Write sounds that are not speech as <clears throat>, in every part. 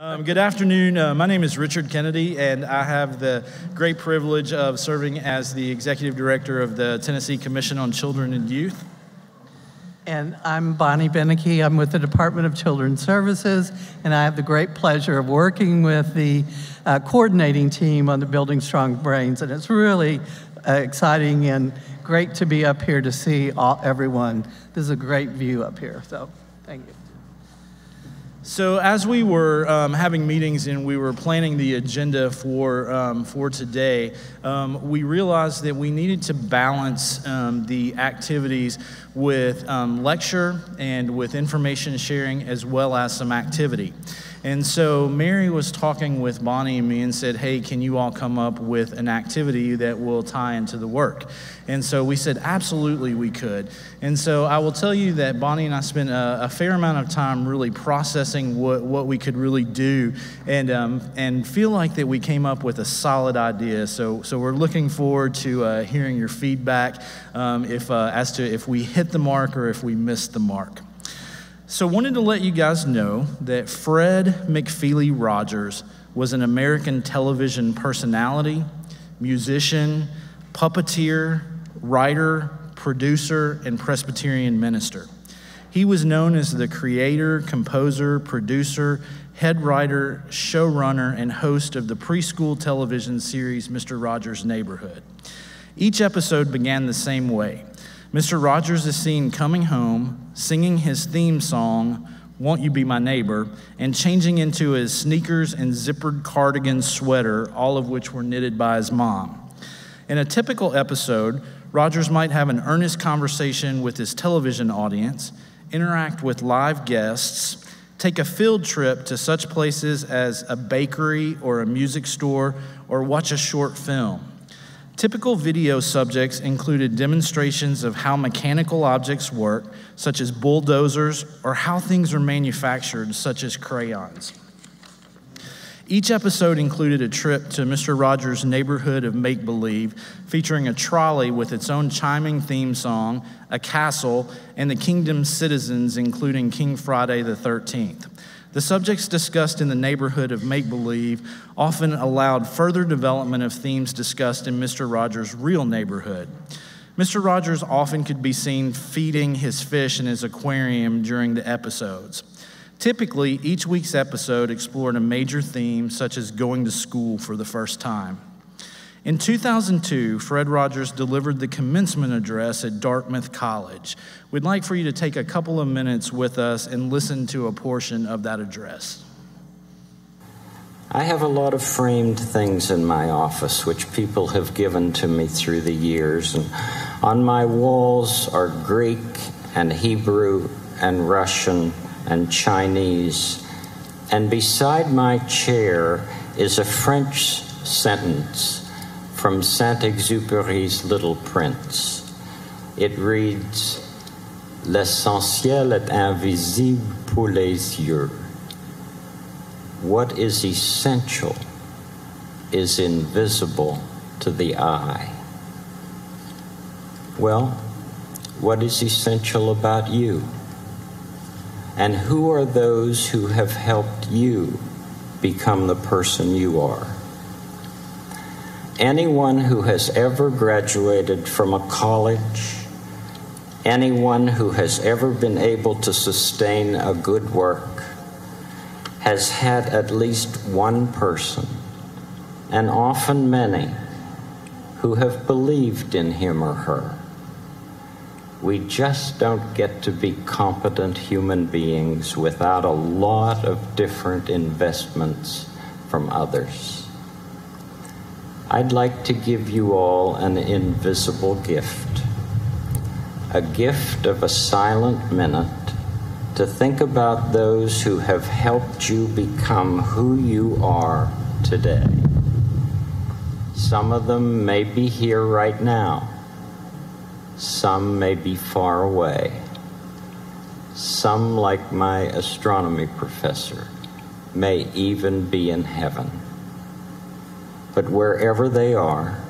Um, good afternoon. Uh, my name is Richard Kennedy, and I have the great privilege of serving as the executive director of the Tennessee Commission on Children and Youth. And I'm Bonnie Beneke. I'm with the Department of Children's Services, and I have the great pleasure of working with the uh, coordinating team on the Building Strong Brains. And it's really uh, exciting and great to be up here to see all, everyone. This is a great view up here, so thank you. So, as we were um, having meetings and we were planning the agenda for, um, for today, um, we realized that we needed to balance um, the activities with um, lecture and with information sharing as well as some activity. And so Mary was talking with Bonnie and me and said, Hey, can you all come up with an activity that will tie into the work? And so we said, Absolutely, we could. And so I will tell you that Bonnie and I spent a, a fair amount of time really processing what, what we could really do and, um, and feel like that we came up with a solid idea. So, so we're looking forward to uh, hearing your feedback um, if, uh, as to if we hit the mark or if we missed the mark. So, wanted to let you guys know that Fred McFeely Rogers was an American television personality, musician, puppeteer, writer, producer, and Presbyterian minister. He was known as the creator, composer, producer, head writer, showrunner, and host of the preschool television series Mr. Rogers' Neighborhood. Each episode began the same way. Mr. Rogers is seen coming home, singing his theme song, Won't You Be My Neighbor, and changing into his sneakers and zippered cardigan sweater, all of which were knitted by his mom. In a typical episode, Rogers might have an earnest conversation with his television audience, interact with live guests, take a field trip to such places as a bakery or a music store, or watch a short film. Typical video subjects included demonstrations of how mechanical objects work, such as bulldozers, or how things are manufactured, such as crayons. Each episode included a trip to Mr. Rogers' neighborhood of make believe, featuring a trolley with its own chiming theme song, a castle, and the kingdom's citizens, including King Friday the 13th. The subjects discussed in the neighborhood of make believe often allowed further development of themes discussed in Mr. Rogers' real neighborhood. Mr. Rogers often could be seen feeding his fish in his aquarium during the episodes. Typically, each week's episode explored a major theme, such as going to school for the first time. In 2002, Fred Rogers delivered the commencement address at Dartmouth College. We'd like for you to take a couple of minutes with us and listen to a portion of that address. I have a lot of framed things in my office which people have given to me through the years. And on my walls are Greek and Hebrew and Russian and Chinese. And beside my chair is a French sentence from Saint Exupéry's Little Prince. It reads L'essentiel est invisible pour les yeux. What is essential is invisible to the eye. Well, what is essential about you? And who are those who have helped you become the person you are? anyone who has ever graduated from a college, anyone who has ever been able to sustain a good work, has had at least one person, and often many, who have believed in him or her. We just don't get to be competent human beings without a lot of different investments from others. I'd like to give you all an invisible gift a gift of a silent minute to think about those who have helped you become who you are today. Some of them may be here right now, some may be far away. Some, like my astronomy professor, may even be in heaven. But wherever they are,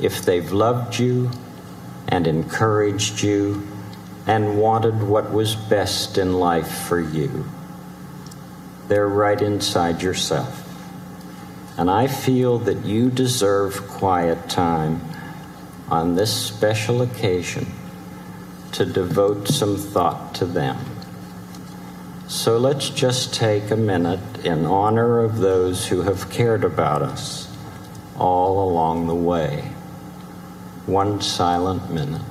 if they've loved you and encouraged you and wanted what was best in life for you, They're right inside yourself. And I feel that you deserve quiet time on this special occasion to devote some thought to them. So let's just take a minute in honor of those who have cared about us all along the way. One silent minute.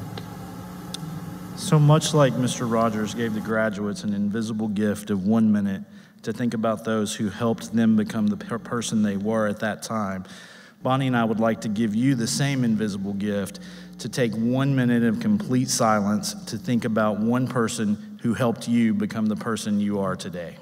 So much like Mr. Rogers gave the graduates an invisible gift of one minute to think about those who helped them become the person they were at that time, Bonnie and I would like to give you the same invisible gift to take one minute of complete silence to think about one person who helped you become the person you are today.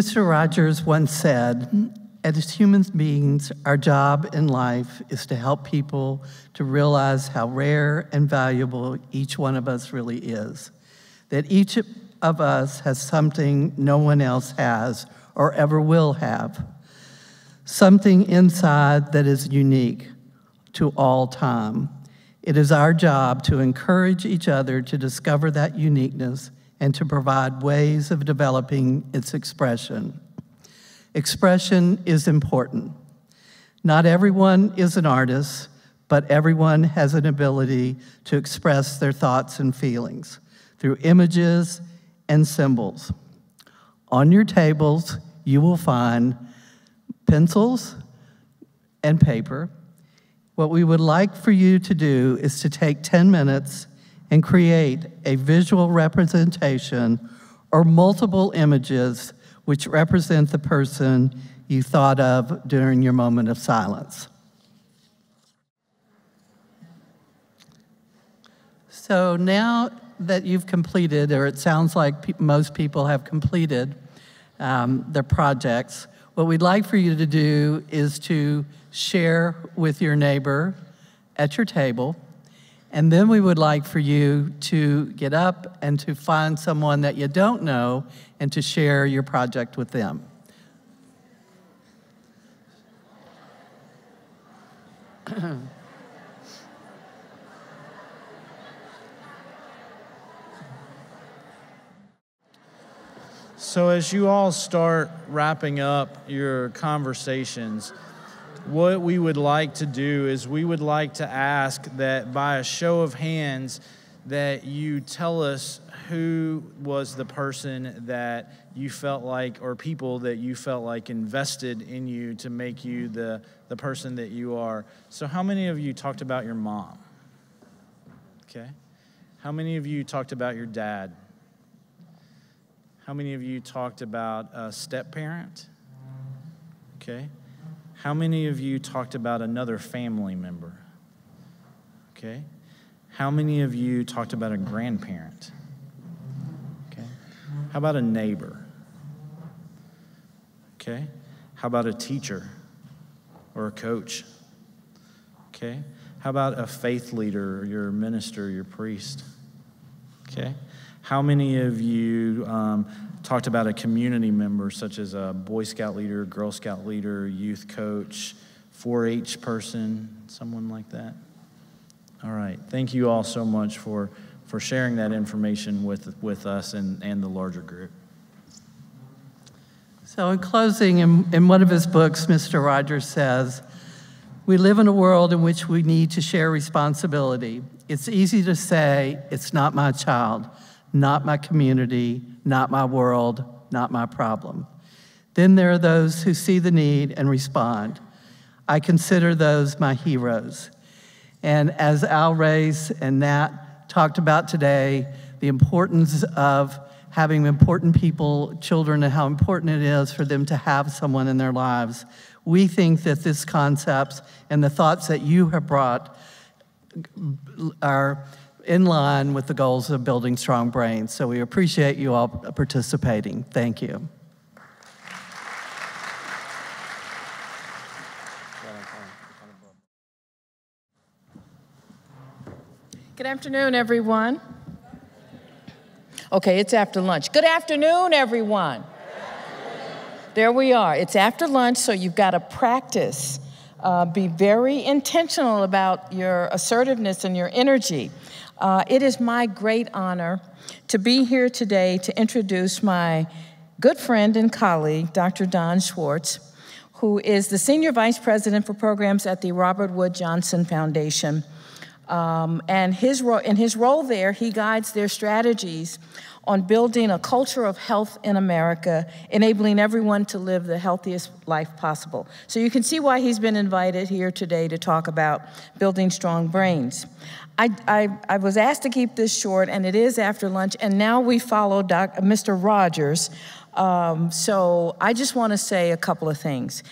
Mr. Rogers once said, as human beings, our job in life is to help people to realize how rare and valuable each one of us really is. That each of us has something no one else has or ever will have. Something inside that is unique to all time. It is our job to encourage each other to discover that uniqueness and to provide ways of developing its expression. Expression is important. Not everyone is an artist, but everyone has an ability to express their thoughts and feelings through images and symbols. On your tables, you will find pencils and paper. What we would like for you to do is to take 10 minutes and create a visual representation or multiple images which represent the person you thought of during your moment of silence. So now that you've completed, or it sounds like pe most people have completed um, their projects, what we'd like for you to do is to share with your neighbor at your table and then we would like for you to get up and to find someone that you don't know and to share your project with them. so, as you all start wrapping up your conversations, what we would like to do is we would like to ask that by a show of hands that you tell us who was the person that you felt like or people that you felt like invested in you to make you the, the person that you are. So how many of you talked about your mom? Okay. How many of you talked about your dad? How many of you talked about a step parent? Okay how many of you talked about another family member? Okay. How many of you talked about a grandparent? Okay. How about a neighbor? Okay. How about a teacher or a coach? Okay. How about a faith leader, your minister, your priest? Okay. How many of you um, talked about a community member, such as a Boy Scout leader, Girl Scout leader, youth coach, 4 H person, someone like that? All right. Thank you all so much for, for sharing that information with, with us and, and the larger group. So, in closing, in, in one of his books, Mr. Rogers says, We live in a world in which we need to share responsibility. It's easy to say, It's not my child not my community, not my world, not my problem. Then there are those who see the need and respond. I consider those my heroes. And as Al Rays and Nat talked about today, the importance of having important people, children, and how important it is for them to have someone in their lives. We think that this concept and the thoughts that you have brought are in line with the goals of building strong brains. So we appreciate you all participating. Thank you. Good afternoon, everyone. Okay, it's after lunch. Good afternoon, everyone. There we are. It's after lunch, so you've got to practice. Uh, be very intentional about your assertiveness and your energy. Uh, it is my great honor to be here today to introduce my good friend and colleague, Dr. Don Schwarz, who is the Senior Vice President for Programs at the Robert Wood Johnson Foundation. Um, and his in his role there, he guides their strategies on building a culture of health in America, enabling everyone to live the healthiest life possible. So you can see why he's been invited here today to talk about building strong brains. I, I, I was asked to keep this short, and it is after lunch, and now we follow Doc, Mr. Rogers. Um, so I just want to say a couple of things.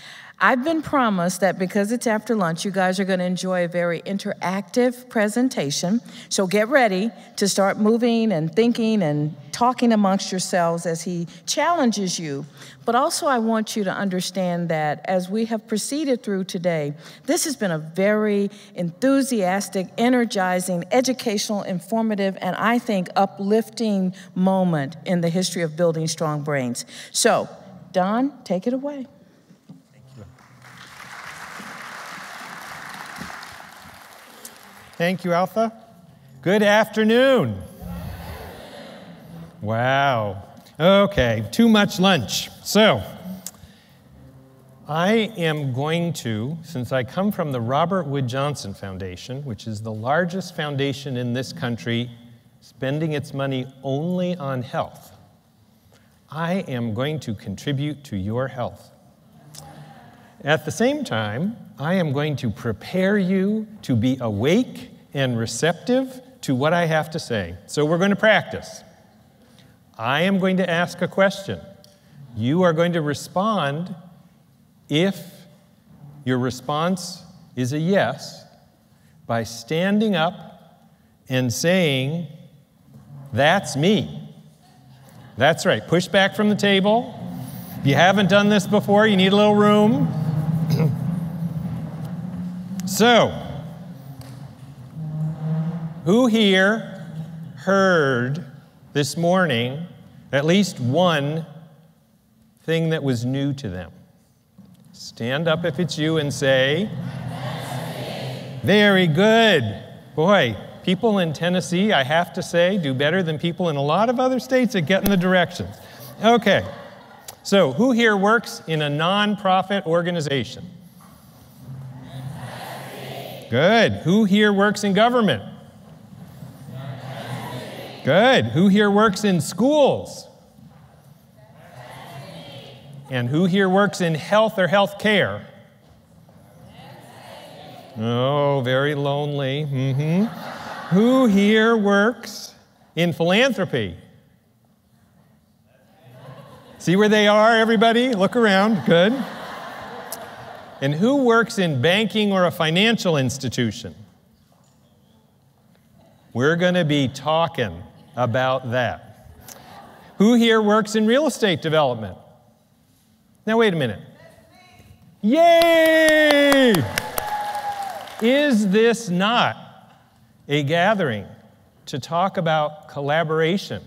I've been promised that because it's after lunch, you guys are going to enjoy a very interactive presentation. So get ready to start moving and thinking and talking amongst yourselves as he challenges you. But also, I want you to understand that as we have proceeded through today, this has been a very enthusiastic, energizing, educational, informative, and I think uplifting moment in the history of building strong brains. So, Don, take it away. Thank you, Alpha. Good afternoon. Wow. Okay, too much lunch. So, I am going to, since I come from the Robert Wood Johnson Foundation, which is the largest foundation in this country spending its money only on health, I am going to contribute to your health. At the same time, I am going to prepare you to be awake and receptive to what I have to say. So we're going to practice. I am going to ask a question. You are going to respond if your response is a yes by standing up and saying, That's me. That's right. Push back from the table. If you haven't done this before, you need a little room. So, who here heard this morning at least one thing that was new to them? Stand up if it's you and say, Very good. Boy, people in Tennessee, I have to say, do better than people in a lot of other states at getting the directions. Okay, so who here works in a nonprofit organization? Good. Who here works in government? Good. Who here works in schools? And who here works in health or health care? Oh, very lonely. Mm-hmm. Who here works in philanthropy? See where they are, everybody? Look around. Good. And who works in banking or a financial institution? We're going to be talking about that. Who here works in real estate development? Now, wait a minute. Yay! Is this not a gathering to talk about collaboration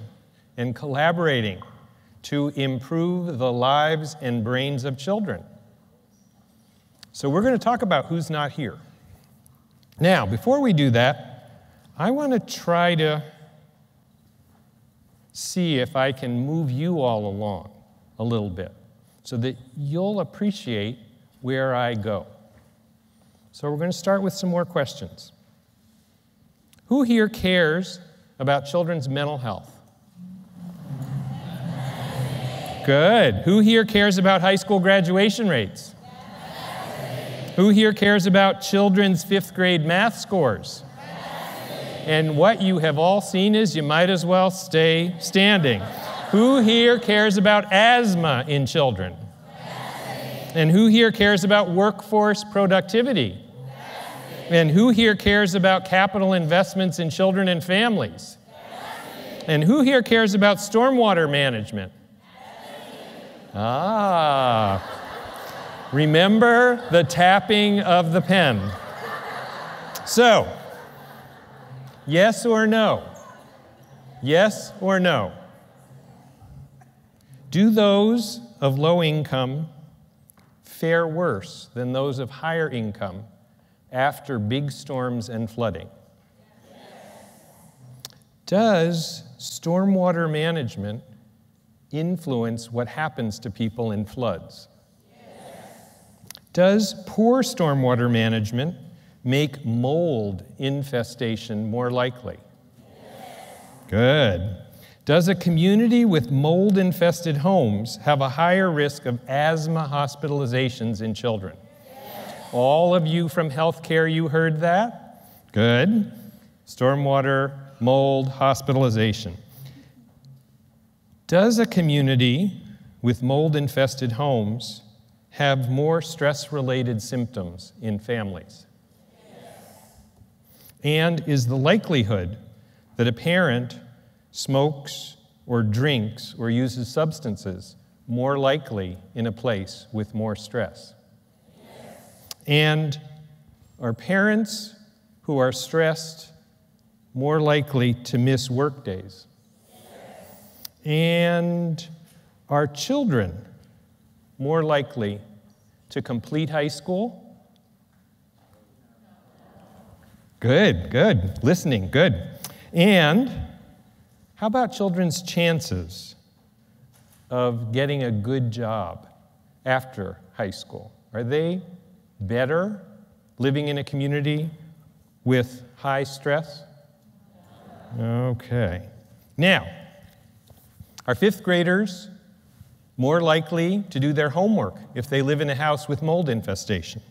and collaborating to improve the lives and brains of children? So, we're going to talk about who's not here. Now, before we do that, I want to try to see if I can move you all along a little bit so that you'll appreciate where I go. So, we're going to start with some more questions. Who here cares about children's mental health? Good. Who here cares about high school graduation rates? Who here cares about children's fifth grade math scores? And what you have all seen is you might as well stay standing. Who here cares about asthma in children? And who here cares about workforce productivity? And who here cares about capital investments in children and families? And who here cares about stormwater management? Ah. Remember the tapping of the pen. So, yes or no? Yes or no? Do those of low income fare worse than those of higher income after big storms and flooding? Does stormwater management influence what happens to people in floods? Does poor stormwater management make mold infestation more likely? Good. Does a community with mold infested homes have a higher risk of asthma hospitalizations in children? All of you from healthcare, you heard that? Good. Stormwater, mold, hospitalization. Does a community with mold infested homes have more stress related symptoms in families? And is the likelihood that a parent smokes or drinks or uses substances more likely in a place with more stress? And are parents who are stressed more likely to miss work days? And are children more likely to complete high school? Good, good. Listening, good. And how about children's chances of getting a good job after high school? Are they better living in a community with high stress? Okay. Now, our fifth graders more likely to do their homework if they live in a house with mold infestation?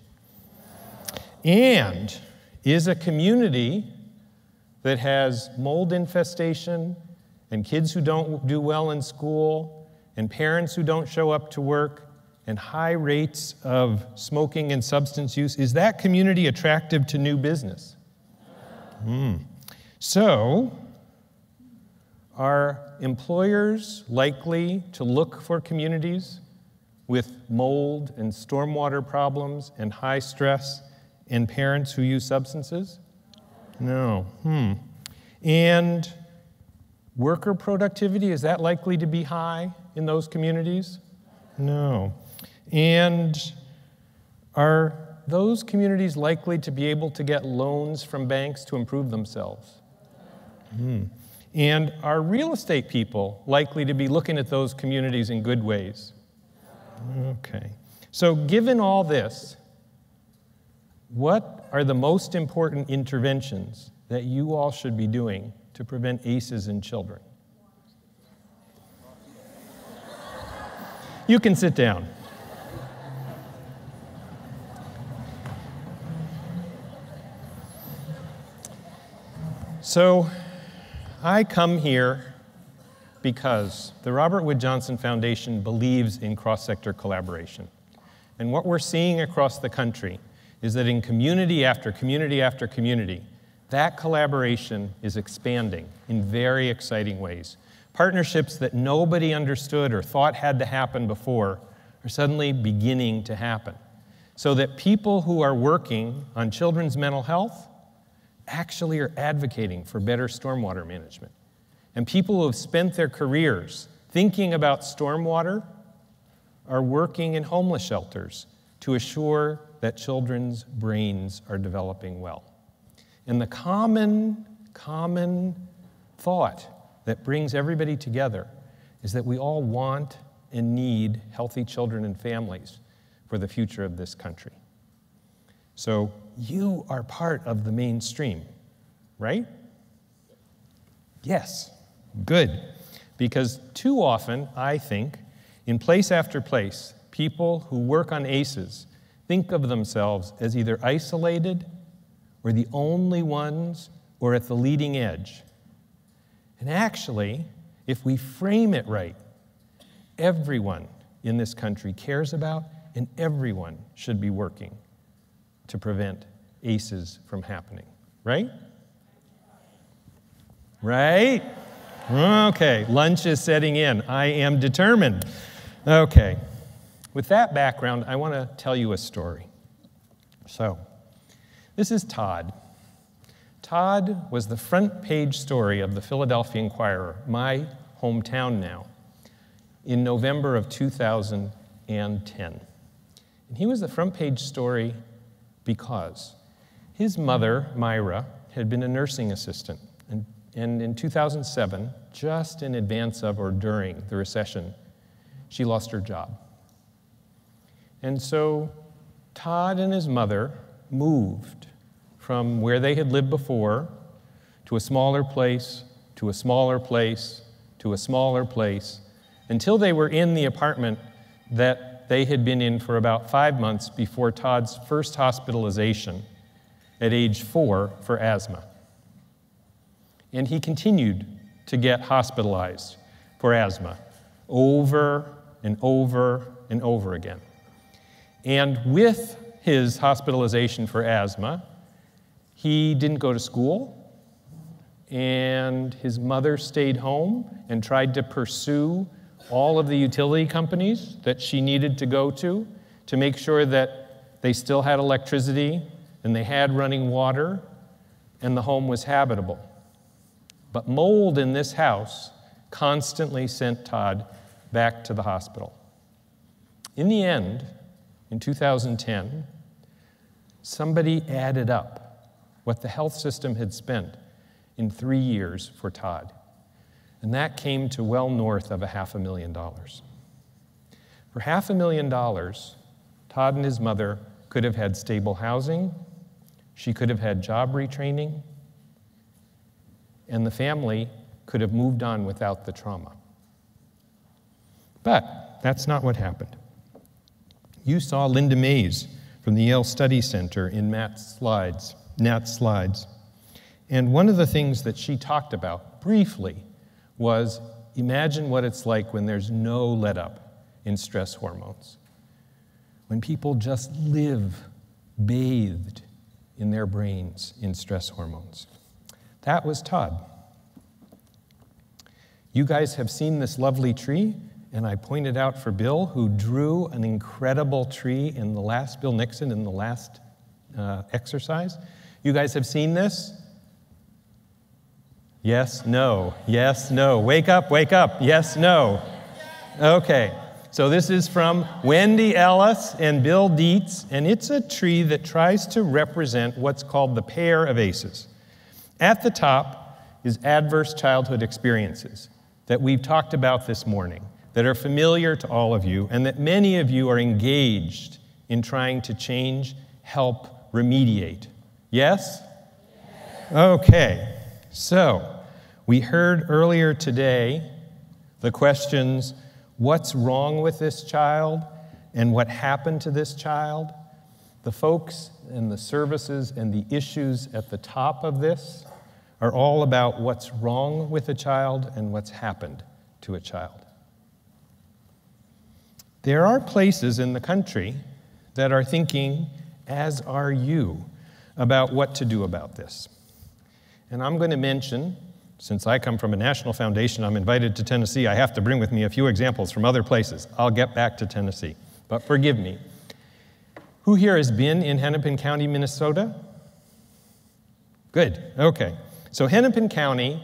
And is a community that has mold infestation and kids who don't do well in school and parents who don't show up to work and high rates of smoking and substance use, is that community attractive to new business? Mm. So, are employers likely to look for communities with mold and stormwater problems and high stress and parents who use substances? No. Hmm. And worker productivity, is that likely to be high in those communities? No. And are those communities likely to be able to get loans from banks to improve themselves? Hmm. And are real estate people likely to be looking at those communities in good ways? Okay. So, given all this, what are the most important interventions that you all should be doing to prevent ACEs in children? You can sit down. So, I come here because the Robert Wood Johnson Foundation believes in cross sector collaboration. And what we're seeing across the country is that in community after community after community, that collaboration is expanding in very exciting ways. Partnerships that nobody understood or thought had to happen before are suddenly beginning to happen. So that people who are working on children's mental health actually are advocating for better stormwater management. And people who have spent their careers thinking about stormwater are working in homeless shelters to assure that children's brains are developing well. And the common, common thought that brings everybody together is that we all want and need healthy children and families for the future of this country. So you are part of the mainstream, right? Yes, good. Because too often, I think, In place after place, people who work on ACEs think of themselves as either isolated or the only ones or at the leading edge. And actually, if we frame it right, everyone in this country cares about and everyone should be working to prevent ACEs from happening, right? Right? Okay, lunch is setting in. I am determined. Okay, with that background, I want to tell you a story. So, this is Todd. Todd was the front page story of the Philadelphia Inquirer, my hometown now, in November of 2010. And he was the front page story because his mother, Myra, had been a nursing assistant. And, and in 2007, just in advance of or during the recession, she lost her job. And so Todd and his mother moved from where they had lived before to a smaller place, to a smaller place, to a smaller place, until they were in the apartment that they had been in for about five months before Todd's first hospitalization at age four for asthma. And he continued to get hospitalized for asthma over and over and over again. And with his hospitalization for asthma, he didn't go to school, and his mother stayed home and tried to pursue all of the utility companies that she needed to go to to make sure that they still had electricity and they had running water and the home was habitable. But mold in this house constantly sent Todd back to the hospital. In the end, in 2010, somebody added up what the health system had spent in three years for Todd. And that came to well north of a half a million dollars. For half a million dollars, Todd and his mother could have had stable housing, she could have had job retraining, and the family could have moved on without the trauma. But that's not what happened. You saw Linda Mayes from the Yale Study Center in Matt's slides, Nat's slides. And one of the things that she talked about briefly was imagine what it's like when there's no let up in stress hormones. When people just live bathed in their brains in stress hormones. That was Todd. You guys have seen this lovely tree and I pointed out for Bill, who drew an incredible tree in the last, Bill Nixon, in the last uh, exercise. You guys have seen this? Yes, no, yes, no. Wake up, wake up. Yes, no. Okay, so this is from Wendy Ellis and Bill Dietz, and it's a tree that tries to represent what's called the pair of ACEs. At the top is adverse childhood experiences that we've talked about this morning that are familiar to all of you, and that many of you are engaged in trying to change, help, remediate. Yes? Okay, so we heard earlier today the questions what's wrong with this child and what happened to this child? The folks and the services and the issues at the top of this are all about what's wrong with a child and what's happened to a child. There are places in the country that are thinking, as are you, about what to do about this. And I'm going to mention, since I come from a national foundation, I'm invited to Tennessee, I have to bring with me a few examples from other places. I'll get back to Tennessee, but forgive me. Who here has been in Hennepin County, Minnesota? Good, okay. So, Hennepin County,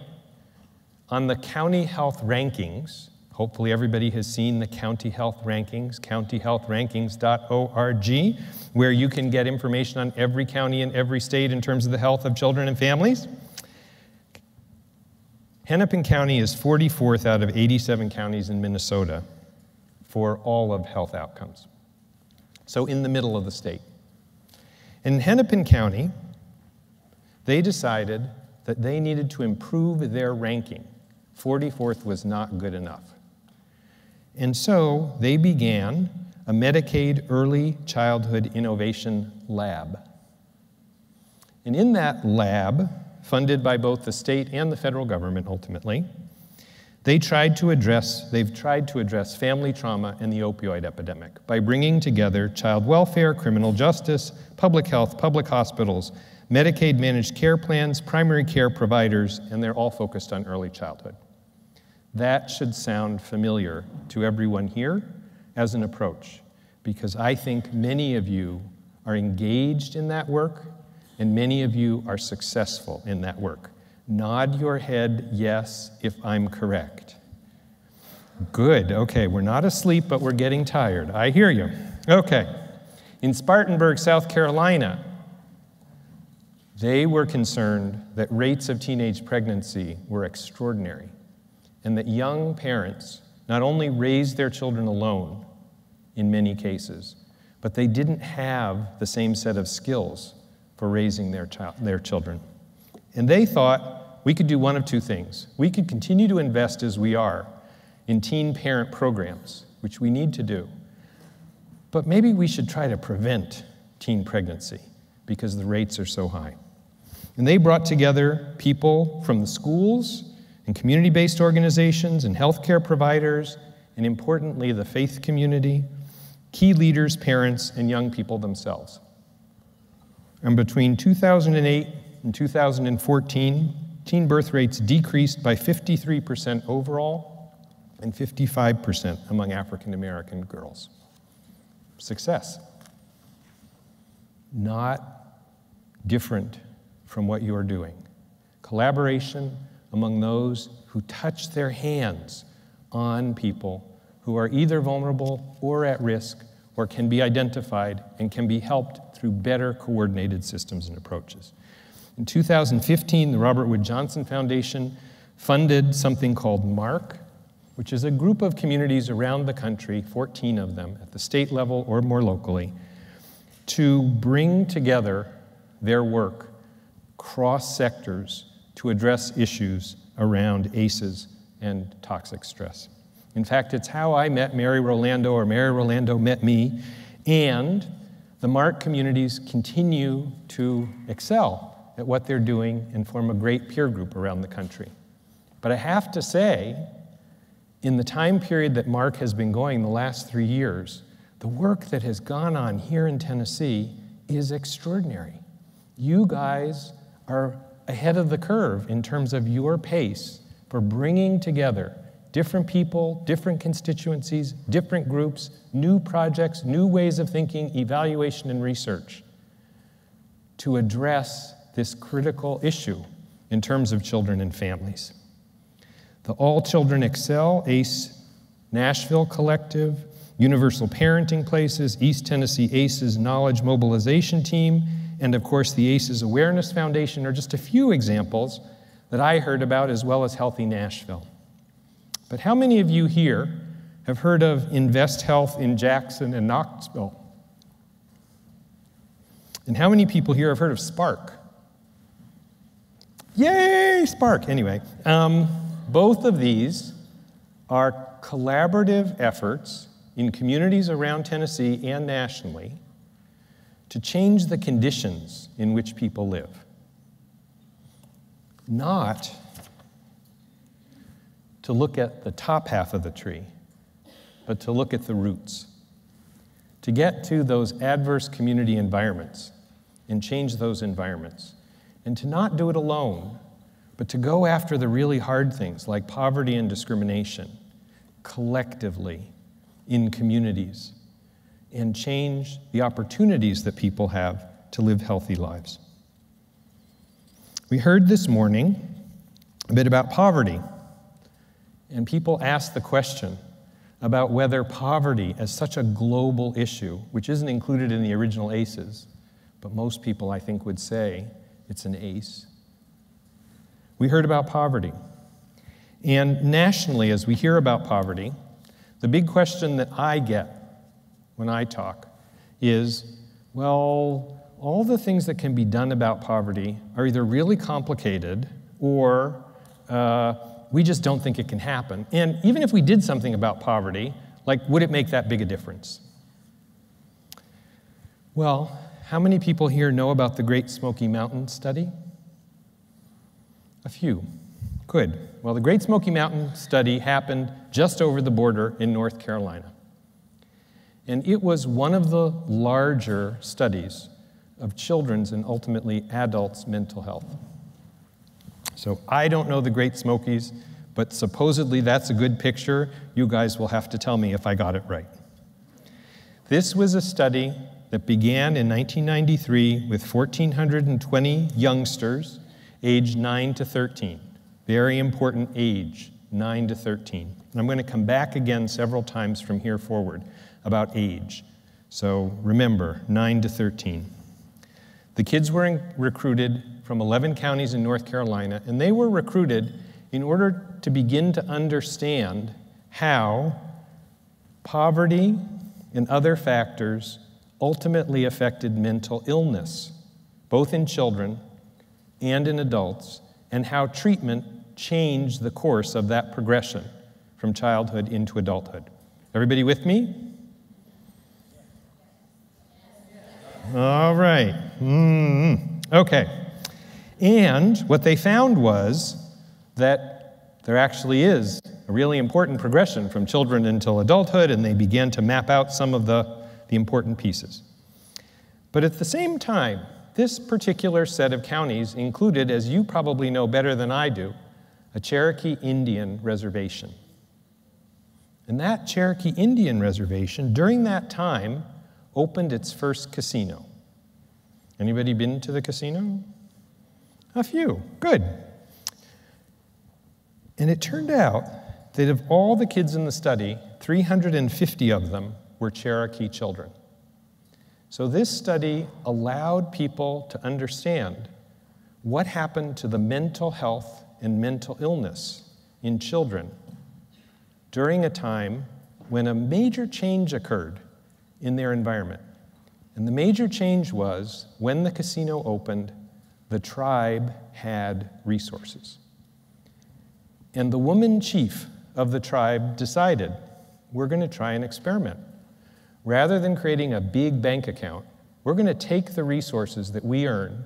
on the county health rankings, Hopefully, everybody has seen the county health rankings, countyhealthrankings.org, where you can get information on every county in every state in terms of the health of children and families. Hennepin County is 44th out of 87 counties in Minnesota for all of health outcomes. So, in the middle of the state. In Hennepin County, they decided that they needed to improve their ranking. 44th was not good enough. And so they began a Medicaid Early Childhood Innovation Lab. And in that lab, funded by both the state and the federal government ultimately, they tried to address, they've tried to address family trauma and the opioid epidemic by bringing together child welfare, criminal justice, public health, public hospitals, Medicaid managed care plans, primary care providers, and they're all focused on early childhood. That should sound familiar to everyone here as an approach, because I think many of you are engaged in that work and many of you are successful in that work. Nod your head yes if I'm correct. Good. Okay, we're not asleep, but we're getting tired. I hear you. Okay. In Spartanburg, South Carolina, they were concerned that rates of teenage pregnancy were extraordinary and that young parents not only raised their children alone in many cases, but they didn't have the same set of skills for raising their, child, their children. And they thought we could do one of two things. We could continue to invest as we are in teen parent programs, which we need to do. But maybe we should try to prevent teen pregnancy because the rates are so high. And they brought together people from the schools and community based organizations and healthcare providers, and importantly, the faith community, key leaders, parents, and young people themselves. And between 2008 and 2014, teen birth rates decreased by 53% overall and 55% among African American girls. Success. Not different from what you are doing. Collaboration among those who touch their hands on people who are either vulnerable or at risk or can be identified and can be helped through better coordinated systems and approaches. In 2015, the Robert Wood Johnson Foundation funded something called MARC, which is a group of communities around the country, 14 of them at the state level or more locally, to bring together their work cross sectors to address issues around ACEs and toxic stress. In fact, it's how I met Mary Rolando, or Mary Rolando met me, and the MARC communities continue to excel at what they're doing and form a great peer group around the country. But I have to say, in the time period that MARC has been going, the last three years, the work that has gone on here in Tennessee is extraordinary. You guys are ahead of the curve in terms of your pace for bringing together different people, different constituencies, different groups, new projects, new ways of thinking, evaluation, and research to address this critical issue in terms of children and families. The All Children Excel, ACE Nashville Collective, Universal Parenting Places, East Tennessee ACES Knowledge Mobilization Team, and of course the ACES Awareness Foundation are just a few examples that I heard about, as well as Healthy Nashville. But how many of you here have heard of Invest Health in Jackson and Knoxville? And how many people here have heard of Spark? Yay, Spark! Anyway, um, both of these are collaborative efforts in communities around Tennessee and nationally to change the conditions in which people live. Not to look at the top half of the tree, but to look at the roots. To get to those adverse community environments and change those environments. And to not do it alone, but to go after the really hard things like poverty and discrimination collectively in communities and change the opportunities that people have to live healthy lives. We heard this morning a bit about poverty. And people ask the question about whether poverty, as such a global issue, which isn't included in the original ACEs, but most people, I think, would say it's an ACE. We heard about poverty. And nationally, as we hear about poverty, the big question that I get when I talk is well, all the things that can be done about poverty are either really complicated or uh, we just don't think it can happen. And even if we did something about poverty, Like, would it make that big a difference? Well, how many people here know about the Great Smoky Mountain study? A few. Good. Well, the Great Smoky Mountain study happened just over the border in North Carolina. And it was one of the larger studies of children's and ultimately adults' mental health. So I don't know the Great Smokies, but supposedly that's a good picture. You guys will have to tell me if I got it right. This was a study that began in 1993 with 1,420 youngsters aged 9 to 13. Very important age, 9 to 13. And I'm going to come back again several times from here forward about age. So remember, 9 to 13. The kids were recruited from 11 counties in North Carolina, and they were recruited in order to begin to understand how poverty and other factors ultimately affected mental illness, both in children and in adults, and how treatment changed the course of that progression from childhood into adulthood. Everybody with me? All right. Mm-hmm. Okay. And what they found was that there actually is a really important progression from children until adulthood, and they began to map out some of the, the important pieces. But at the same time, this particular set of counties included, as you probably know better than I do, a Cherokee Indian reservation. And that Cherokee Indian reservation, during that time, opened its first casino. Anybody been to the casino? A few. Good. And it turned out that of all the kids in the study, 350 of them were Cherokee children. So this study allowed people to understand what happened to the mental health and mental illness in children during a time when a major change occurred in their environment. And the major change was when the casino opened, the tribe had resources. And the woman chief of the tribe decided we're going to try an experiment. Rather than creating a big bank account, we're going to take the resources that we earn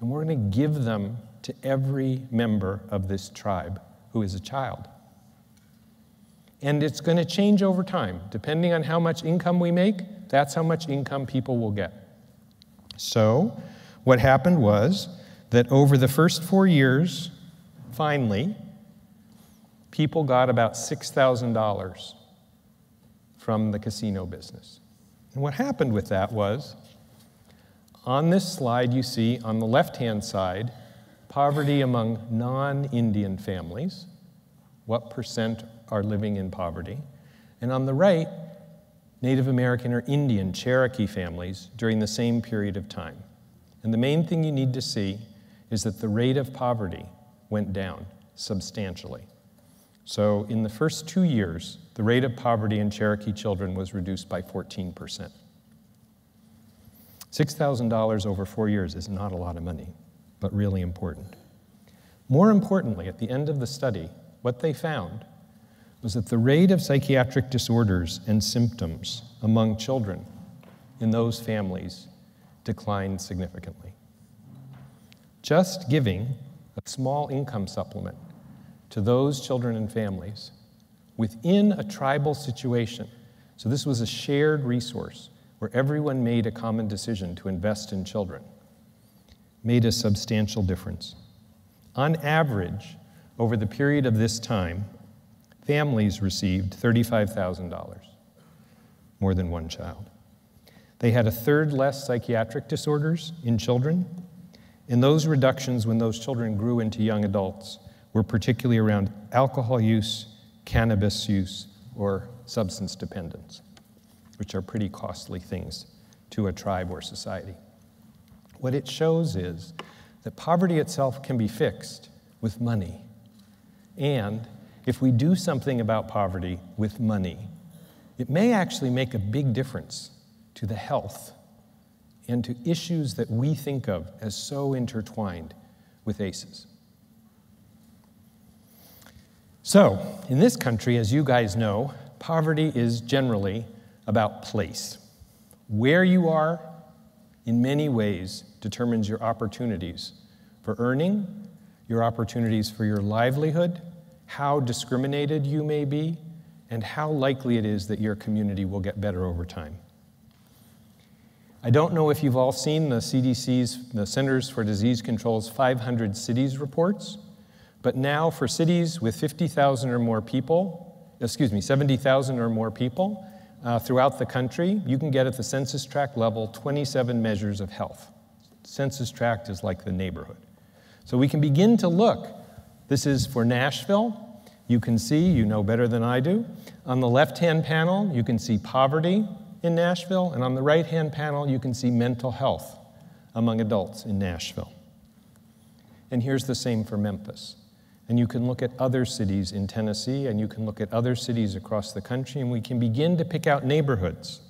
and we're going to give them to every member of this tribe who is a child. And it's going to change over time. Depending on how much income we make, that's how much income people will get. So, what happened was that over the first four years, finally, people got about $6,000 from the casino business. And what happened with that was on this slide, you see on the left hand side, poverty among non Indian families. What percent are living in poverty? And on the right, Native American or Indian Cherokee families during the same period of time. And the main thing you need to see is that the rate of poverty went down substantially. So, in the first two years, the rate of poverty in Cherokee children was reduced by 14%. $6,000 over four years is not a lot of money, but really important. More importantly, at the end of the study, what they found was that the rate of psychiatric disorders and symptoms among children in those families declined significantly. Just giving a small income supplement to those children and families within a tribal situation, so this was a shared resource where everyone made a common decision to invest in children, made a substantial difference. On average, over the period of this time, families received $35,000, more than one child. They had a third less psychiatric disorders in children, and those reductions when those children grew into young adults were particularly around alcohol use, cannabis use, or substance dependence, which are pretty costly things to a tribe or society. What it shows is that poverty itself can be fixed with money, and if we do something about poverty with money, it may actually make a big difference to the health and to issues that we think of as so intertwined with ACEs. So, in this country, as you guys know, poverty is generally about place. Where you are, in many ways, determines your opportunities for earning, your opportunities for your livelihood, how discriminated you may be, and how likely it is that your community will get better over time. I don't know if you've all seen the CDC's, the Centers for Disease Control's 500 cities reports, but now for cities with 50,000 or more people, excuse me, 70,000 or more people uh, throughout the country, you can get at the census tract level 27 measures of health. Census tract is like the neighborhood. So we can begin to look. This is for Nashville. You can see, you know better than I do. On the left hand panel, you can see poverty in Nashville, and on the right hand panel, you can see mental health among adults in Nashville. And here's the same for Memphis. And you can look at other cities in Tennessee, and you can look at other cities across the country, and we can begin to pick out neighborhoods.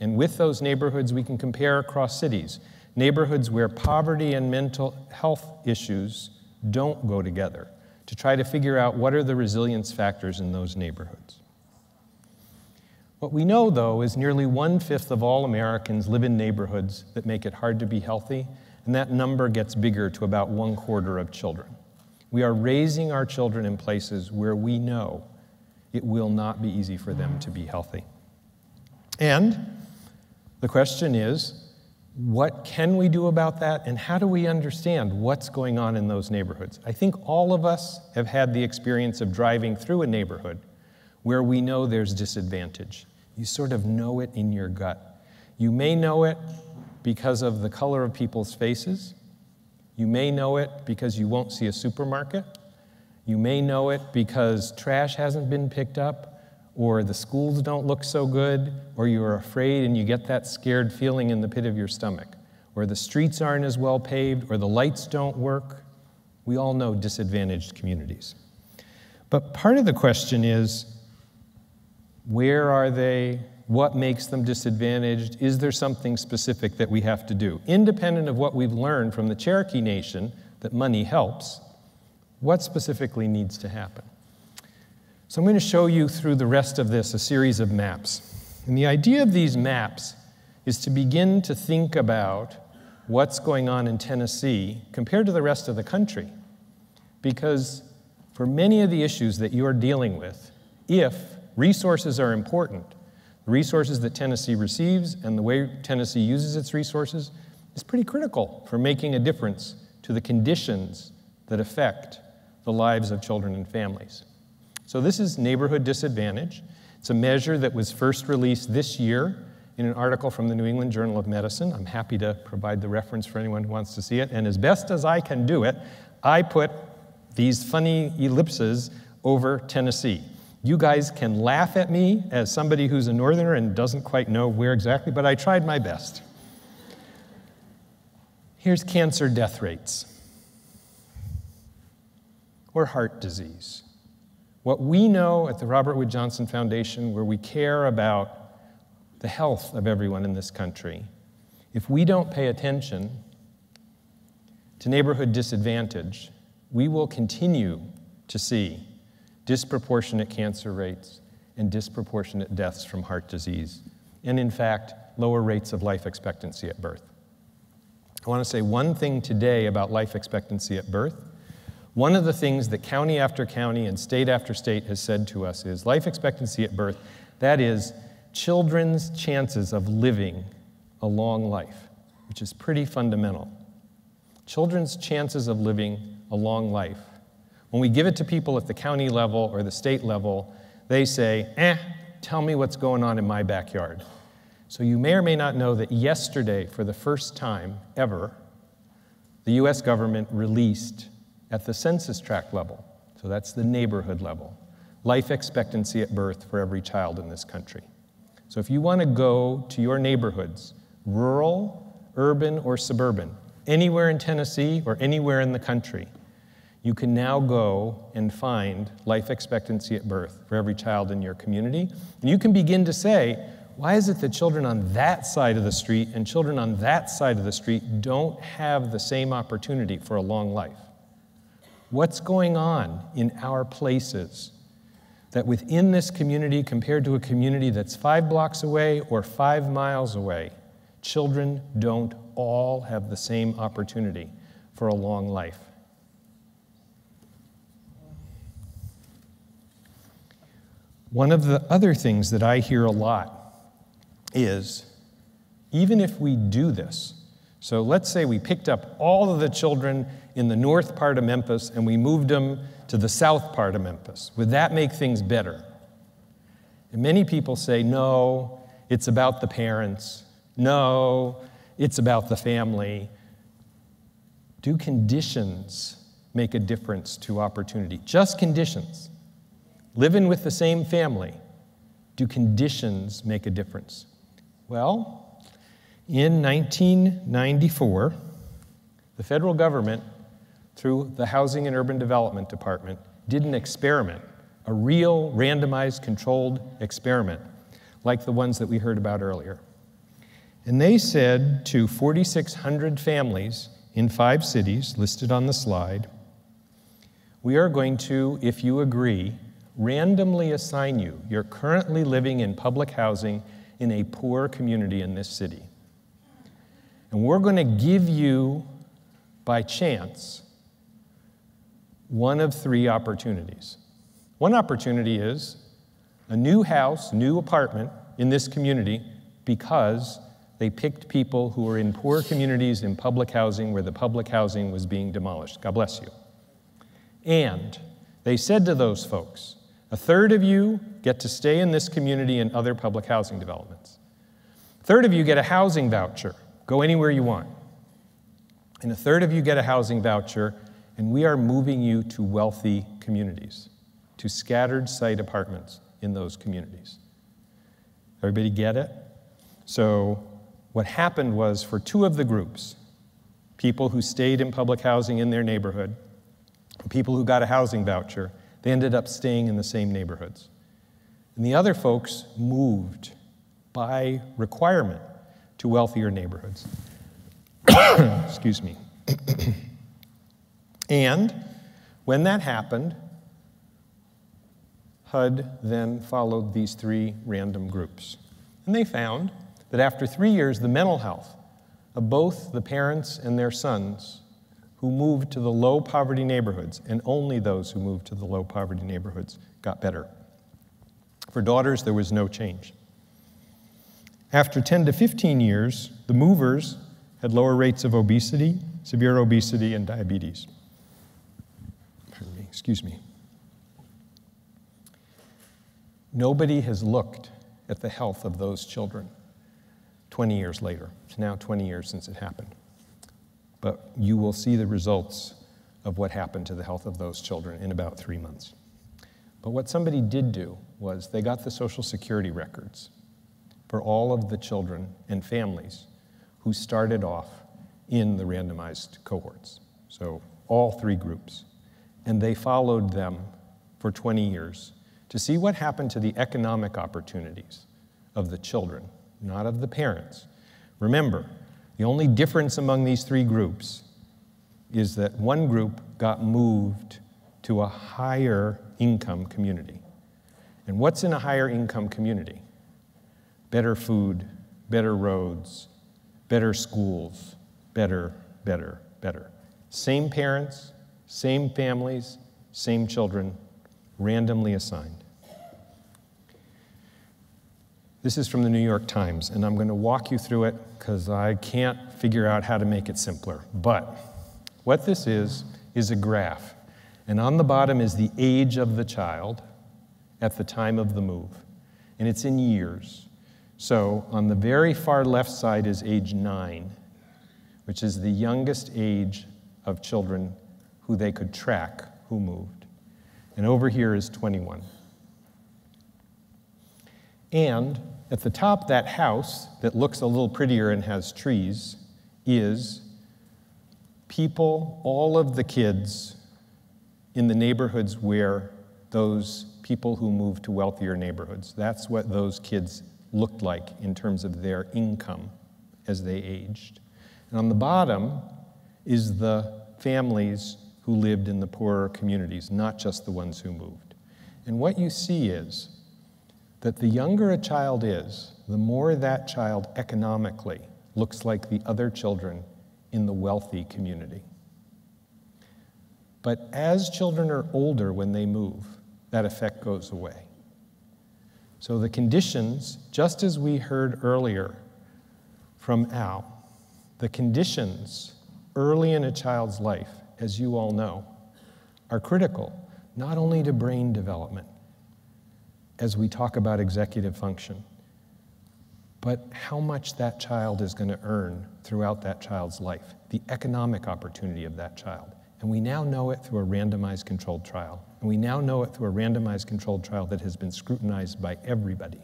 And with those neighborhoods, we can compare across cities neighborhoods where poverty and mental health issues don't go together to try to figure out what are the resilience factors in those neighborhoods. What we know, though, is nearly one fifth of all Americans live in neighborhoods that make it hard to be healthy, and that number gets bigger to about one quarter of children. We are raising our children in places where we know it will not be easy for them to be healthy. And the question is what can we do about that, and how do we understand what's going on in those neighborhoods? I think all of us have had the experience of driving through a neighborhood where we know there's disadvantage. You sort of know it in your gut. You may know it because of the color of people's faces. You may know it because you won't see a supermarket. You may know it because trash hasn't been picked up, or the schools don't look so good, or you're afraid and you get that scared feeling in the pit of your stomach, or the streets aren't as well paved, or the lights don't work. We all know disadvantaged communities. But part of the question is where are they? What makes them disadvantaged? Is there something specific that we have to do? Independent of what we've learned from the Cherokee Nation that money helps, what specifically needs to happen? So I'm going to show you through the rest of this a series of maps. And the idea of these maps is to begin to think about what's going on in Tennessee compared to the rest of the country. Because for many of the issues that you're dealing with, if resources are important, the resources that Tennessee receives and the way Tennessee uses its resources is pretty critical for making a difference to the conditions that affect the lives of children and families. So, this is neighborhood disadvantage. It's a measure that was first released this year in an article from the New England Journal of Medicine. I'm happy to provide the reference for anyone who wants to see it. And as best as I can do it, I put these funny ellipses over Tennessee. You guys can laugh at me as somebody who's a northerner and doesn't quite know where exactly, but I tried my best. Here's cancer death rates or heart disease. What we know at the Robert Wood Johnson Foundation, where we care about the health of everyone in this country, if we don't pay attention to neighborhood disadvantage, we will continue to see disproportionate cancer rates and disproportionate deaths from heart disease, and in fact, lower rates of life expectancy at birth. I want to say one thing today about life expectancy at birth one of the things that county after county and state after state has said to us is life expectancy at birth, that is, children's chances of living a long life, which is pretty fundamental. Children's chances of living a long life. When we give it to people at the county level or the state level, they say, eh, tell me what's going on in my backyard. So you may or may not know that yesterday, for the first time ever, the US government released at the census tract level, so that's the neighborhood level, life expectancy at birth for every child in this country. So if you want to go to your neighborhoods, rural, urban, or suburban, anywhere in Tennessee or anywhere in the country, you can now go and find life expectancy at birth for every child in your community. And you can begin to say, why is it that children on that side of the street and children on that side of the street don't have the same opportunity for a long life? What's going on in our places that within this community, compared to a community that's five blocks away or five miles away, children don't all have the same opportunity for a long life. One of the other things that I hear a lot is even if we do this, so let's say we picked up all of the children in the north part of Memphis and we moved them to the south part of Memphis, would that make things better? And many people say, no, it's about the parents. No, it's about the family. Do conditions make a difference to opportunity? Just conditions. Living with the same family, do conditions make a difference? Well, in 1994, the federal government, through the Housing and Urban Development Department, did an experiment, a real randomized controlled experiment, like the ones that we heard about earlier. And they said to 4,600 families in five cities listed on the slide, we are going to, if you agree, randomly assign you. You're currently living in public housing in a poor community in this city. And we're going to give you, by chance, one of three opportunities. One opportunity is a new house, new apartment in this community because they picked people who were in poor communities in public housing where the public housing was being demolished. God bless you. And they said to those folks, a third of you get to stay in this community and other public housing developments. A third of you get a housing voucher, go anywhere you want. And a third of you get a housing voucher, and we are moving you to wealthy communities, to scattered site apartments in those communities. Everybody get it? So, what happened was for two of the groups, people who stayed in public housing in their neighborhood, people who got a housing voucher, they ended up staying in the same neighborhoods. And the other folks moved by requirement to wealthier neighborhoods. <coughs> Excuse me. <coughs> and when that happened, HUD then followed these three random groups. And they found that after three years, the mental health of both the parents and their sons who moved to the low poverty neighborhoods, and only those who moved to the low poverty neighborhoods got better. For daughters, there was no change. After 10 to 15 years, the movers had lower rates of obesity, severe obesity, and diabetes. Me, excuse me. Nobody has looked at the health of those children 20 years later. It's now 20 years since it happened. But you will see the results of what happened to the health of those children in about three months. But what somebody did do was they got the Social Security records for all of the children and families who started off in the randomized cohorts. So, all three groups. And they followed them for 20 years to see what happened to the economic opportunities of the children not of the parents. Remember, the only difference among these three groups is that one group got moved to a higher income community. And what's in a higher income community? Better food, better roads, better schools, better, better, better. Same parents, same families, same children, randomly assigned. This is from the New York Times, and I'm going to walk you through it because I can't figure out how to make it simpler. But what this is, is a graph. And on the bottom is the age of the child at the time of the move, and it's in years. So on the very far left side is age nine, which is the youngest age of children who they could track who moved. And over here is 21. And at the top, that house that looks a little prettier and has trees is people, all of the kids in the neighborhoods where those people who moved to wealthier neighborhoods, that's what those kids looked like in terms of their income as they aged. And on the bottom is the families who lived in the poorer communities, not just the ones who moved. And what you see is that the younger a child is, the more that child economically looks like the other children in the wealthy community. But as children are older when they move, that effect goes away. So the conditions, just as we heard earlier from Al, the conditions early in a child's life, as you all know, are critical not only to brain development, as we talk about executive function, but how much that child is going to earn throughout that child's life, the economic opportunity of that child. And we now know it through a randomized controlled trial. And we now know it through a randomized controlled trial that has been scrutinized by everybody.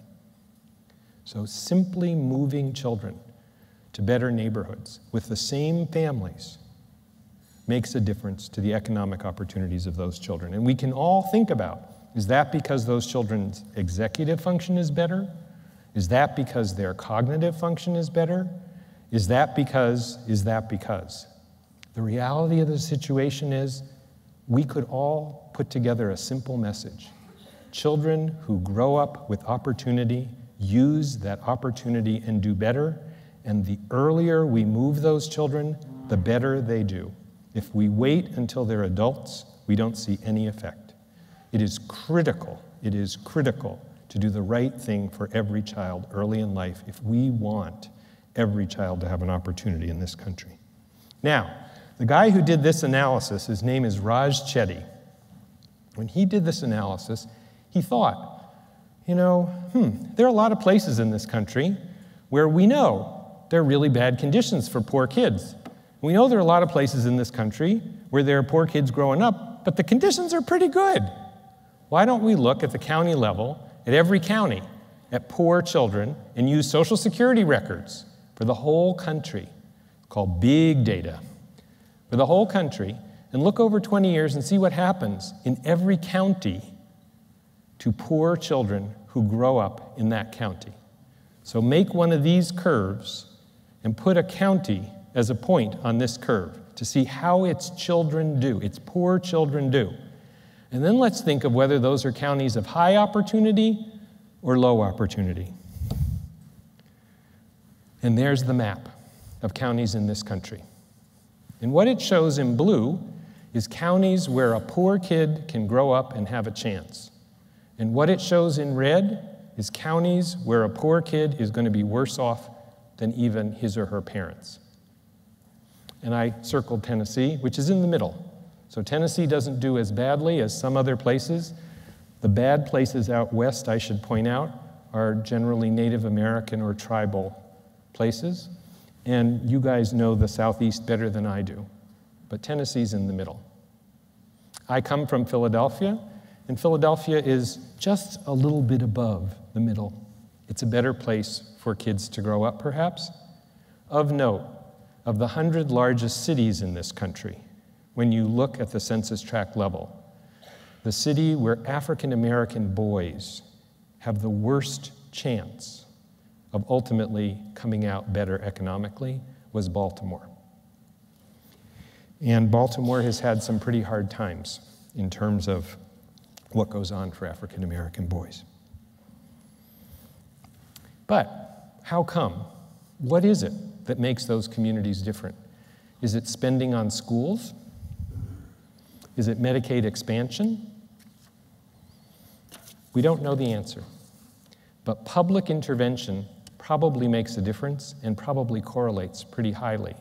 So simply moving children to better neighborhoods with the same families makes a difference to the economic opportunities of those children. And we can all think about is that because those children's executive function is better? Is that because their cognitive function is better? Is that because, is that because? The reality of the situation is we could all put together a simple message. Children who grow up with opportunity use that opportunity and do better. And the earlier we move those children, the better they do. If we wait until they're adults, we don't see any effect. It is critical, it is critical to do the right thing for every child early in life if we want every child to have an opportunity in this country. Now, the guy who did this analysis, his name is Raj Chetty. When he did this analysis, he thought, you know, hmm, there are a lot of places in this country where we know there are really bad conditions for poor kids. We know there are a lot of places in this country where there are poor kids growing up, but the conditions are pretty good. Why don't we look at the county level, at every county, at poor children, and use Social Security records for the whole country, called big data, for the whole country, and look over 20 years and see what happens in every county to poor children who grow up in that county. So make one of these curves and put a county as a point on this curve to see how its children do, its poor children do. And then let's think of whether those are counties of high opportunity or low opportunity. And there's the map of counties in this country. And what it shows in blue is counties where a poor kid can grow up and have a chance. And what it shows in red is counties where a poor kid is going to be worse off than even his or her parents and I circled Tennessee, which is in the middle. So Tennessee doesn't do as badly as some other places. The bad places out west, I should point out, are generally Native American or tribal places. And you guys know the Southeast better than I do. But Tennessee's in the middle. I come from Philadelphia, and Philadelphia is just a little bit above the middle. It's a better place for kids to grow up, perhaps. Of note, of the 100 largest cities in this country, when you look at the census tract level, the city where African American boys have the worst chance of ultimately coming out better economically was Baltimore. And Baltimore has had some pretty hard times in terms of what goes on for African American boys. But how come? What is it that makes those communities different? Is it spending on schools? Is it Medicaid expansion? We don't know the answer. But public intervention probably makes a difference and probably correlates pretty highly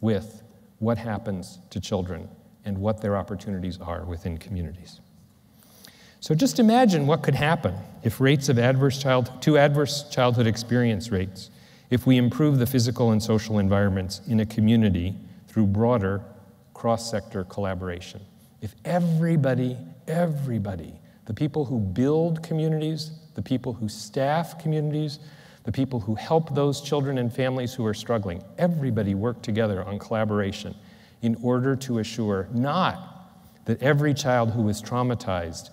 with what happens to children and what their opportunities are within communities. So just imagine what could happen if rates of adverse child, two adverse childhood experience rates if we improve the physical and social environments in a community through broader cross sector collaboration. If everybody, everybody, the people who build communities, the people who staff communities, the people who help those children and families who are struggling, everybody work together on collaboration in order to assure not that every child who was traumatized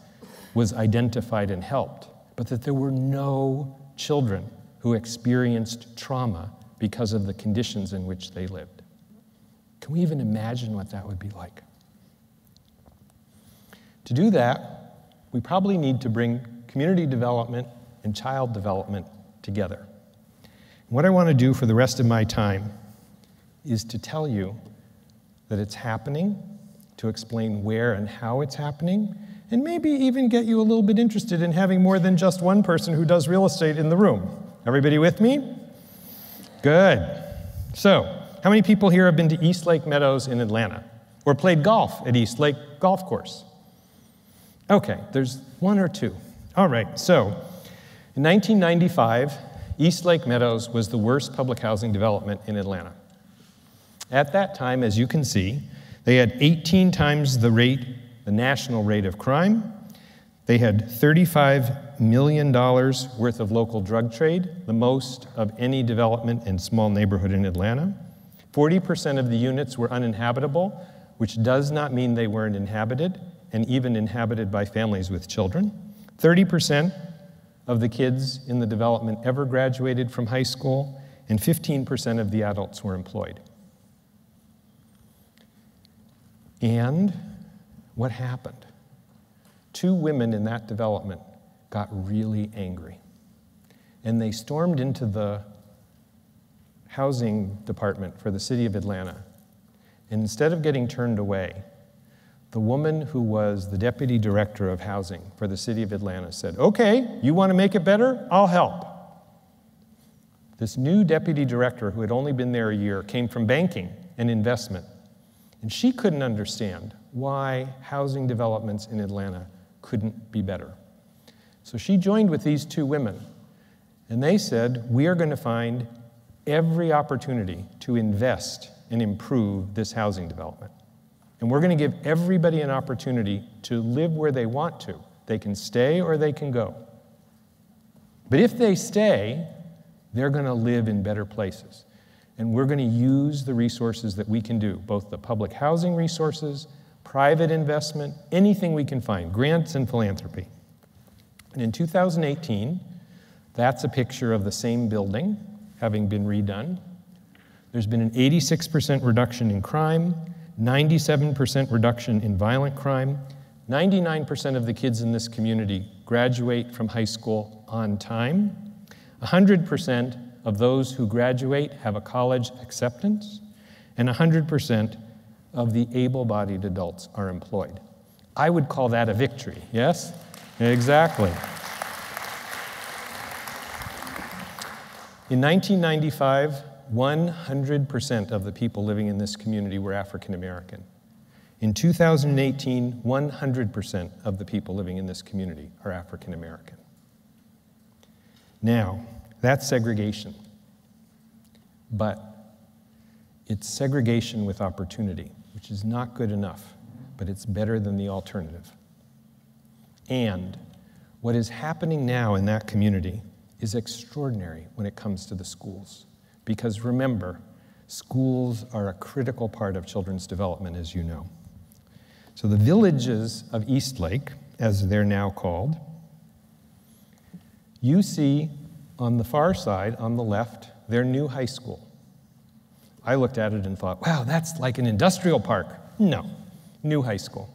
was identified and helped, but that there were no children who experienced trauma because of the conditions in which they lived. Can we even imagine what that would be like? To do that, we probably need to bring community development and child development together. What I want to do for the rest of my time is to tell you that it's happening, to explain where and how it's happening, and maybe even get you a little bit interested in having more than just one person who does real estate in the room. Everybody with me? Good. So, how many people here have been to East Lake Meadows in Atlanta or played golf at East Lake Golf Course? Okay, there's one or two. All right, so in 1995, East Lake Meadows was the worst public housing development in Atlanta. At that time, as you can see, they had 18 times the rate, the national rate of crime. They had $35 million worth of local drug trade, the most of any development in small neighborhood in Atlanta. 40% of the units were uninhabitable, which does not mean they weren't inhabited, and even inhabited by families with children. 30% of the kids in the development ever graduated from high school, and 15% of the adults were employed. And what happened? Two women in that development got really angry. And they stormed into the housing department for the city of Atlanta. And instead of getting turned away, the woman who was the deputy director of housing for the city of Atlanta said, Okay, you want to make it better? I'll help. This new deputy director, who had only been there a year, came from banking and investment. And she couldn't understand why housing developments in Atlanta couldn't be better. So she joined with these two women, and they said, We are going to find every opportunity to invest and improve this housing development. And we're going to give everybody an opportunity to live where they want to. They can stay or they can go. But if they stay, they're going to live in better places. And we're going to use the resources that we can do, both the public housing resources, private investment, anything we can find, grants and philanthropy. And in 2018, that's a picture of the same building having been redone. There's been an 86% reduction in crime, 97% reduction in violent crime. 99% of the kids in this community graduate from high school on time. 100% of those who graduate have a college acceptance. And 100% of the able bodied adults are employed. I would call that a victory, yes? Exactly. In 1995, 100% of the people living in this community were African American. In 2018, 100% of the people living in this community are African American. Now, that's segregation. But it's segregation with opportunity, which is not good enough, but it's better than the alternative. And what is happening now in that community is extraordinary when it comes to the schools. Because remember, schools are a critical part of children's development, as you know. So the villages of Eastlake, as they're now called, you see on the far side, on the left, their new high school. I looked at it and thought, wow, that's like an industrial park. No, new high school.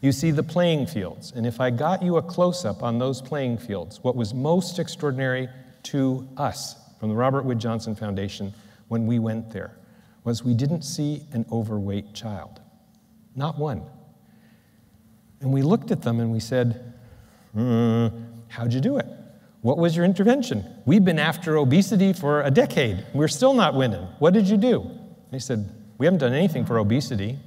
You see the playing fields, and if I got you a close up on those playing fields, what was most extraordinary to us from the Robert Wood Johnson Foundation when we went there was we didn't see an overweight child. Not one. And we looked at them and we said, mm, How'd you do it? What was your intervention? We've been after obesity for a decade. We're still not winning. What did you do? They said, We haven't done anything for obesity.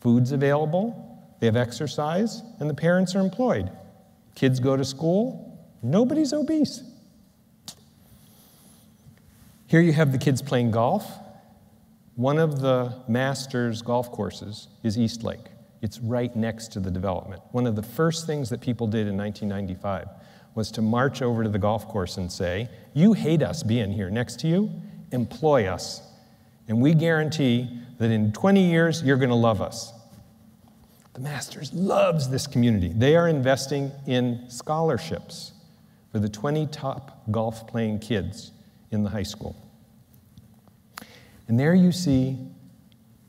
Food's available, they have exercise, and the parents are employed. Kids go to school, nobody's obese. Here you have the kids playing golf. One of the Masters golf courses is East Lake. It's right next to the development. One of the first things that people did in 1995 was to march over to the golf course and say, You hate us being here next to you, employ us. And we guarantee that in 20 years, you're going to love us. The Masters loves this community. They are investing in scholarships for the 20 top golf playing kids in the high school. And there you see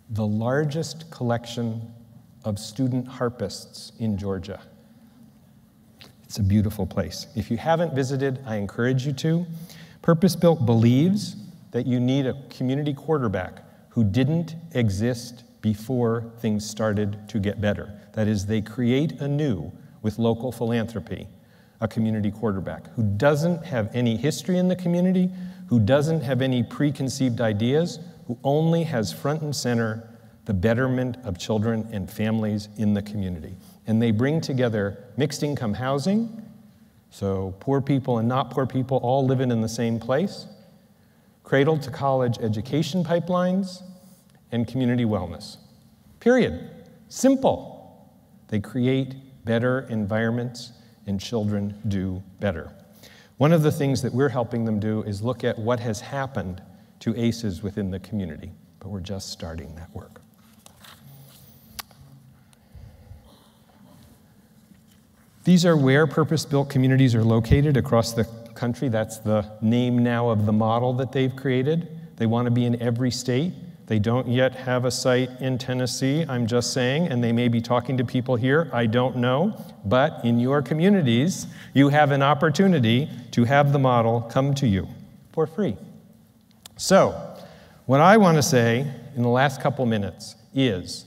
the largest collection of student harpists in Georgia. It's a beautiful place. If you haven't visited, I encourage you to. Purpose Built believes that you need a community quarterback who didn't exist before things started to get better. That is, they create anew with local philanthropy a community quarterback who doesn't have any history in the community, who doesn't have any preconceived ideas, who only has front and center the betterment of children and families in the community. And they bring together mixed income housing, so poor people and not poor people all living in the same place, cradle to college education pipelines, and community wellness. Period. Simple. They create better environments, and children do better. One of the things that we're helping them do is look at what has happened to ACEs within the community, but we're just starting that work. These are where purpose built communities are located across the country. That's the name now of the model that they've created. They want to be in every state. They don't yet have a site in Tennessee, I'm just saying, and they may be talking to people here, I don't know. But in your communities, you have an opportunity to have the model come to you for free. So, what I want to say in the last couple minutes is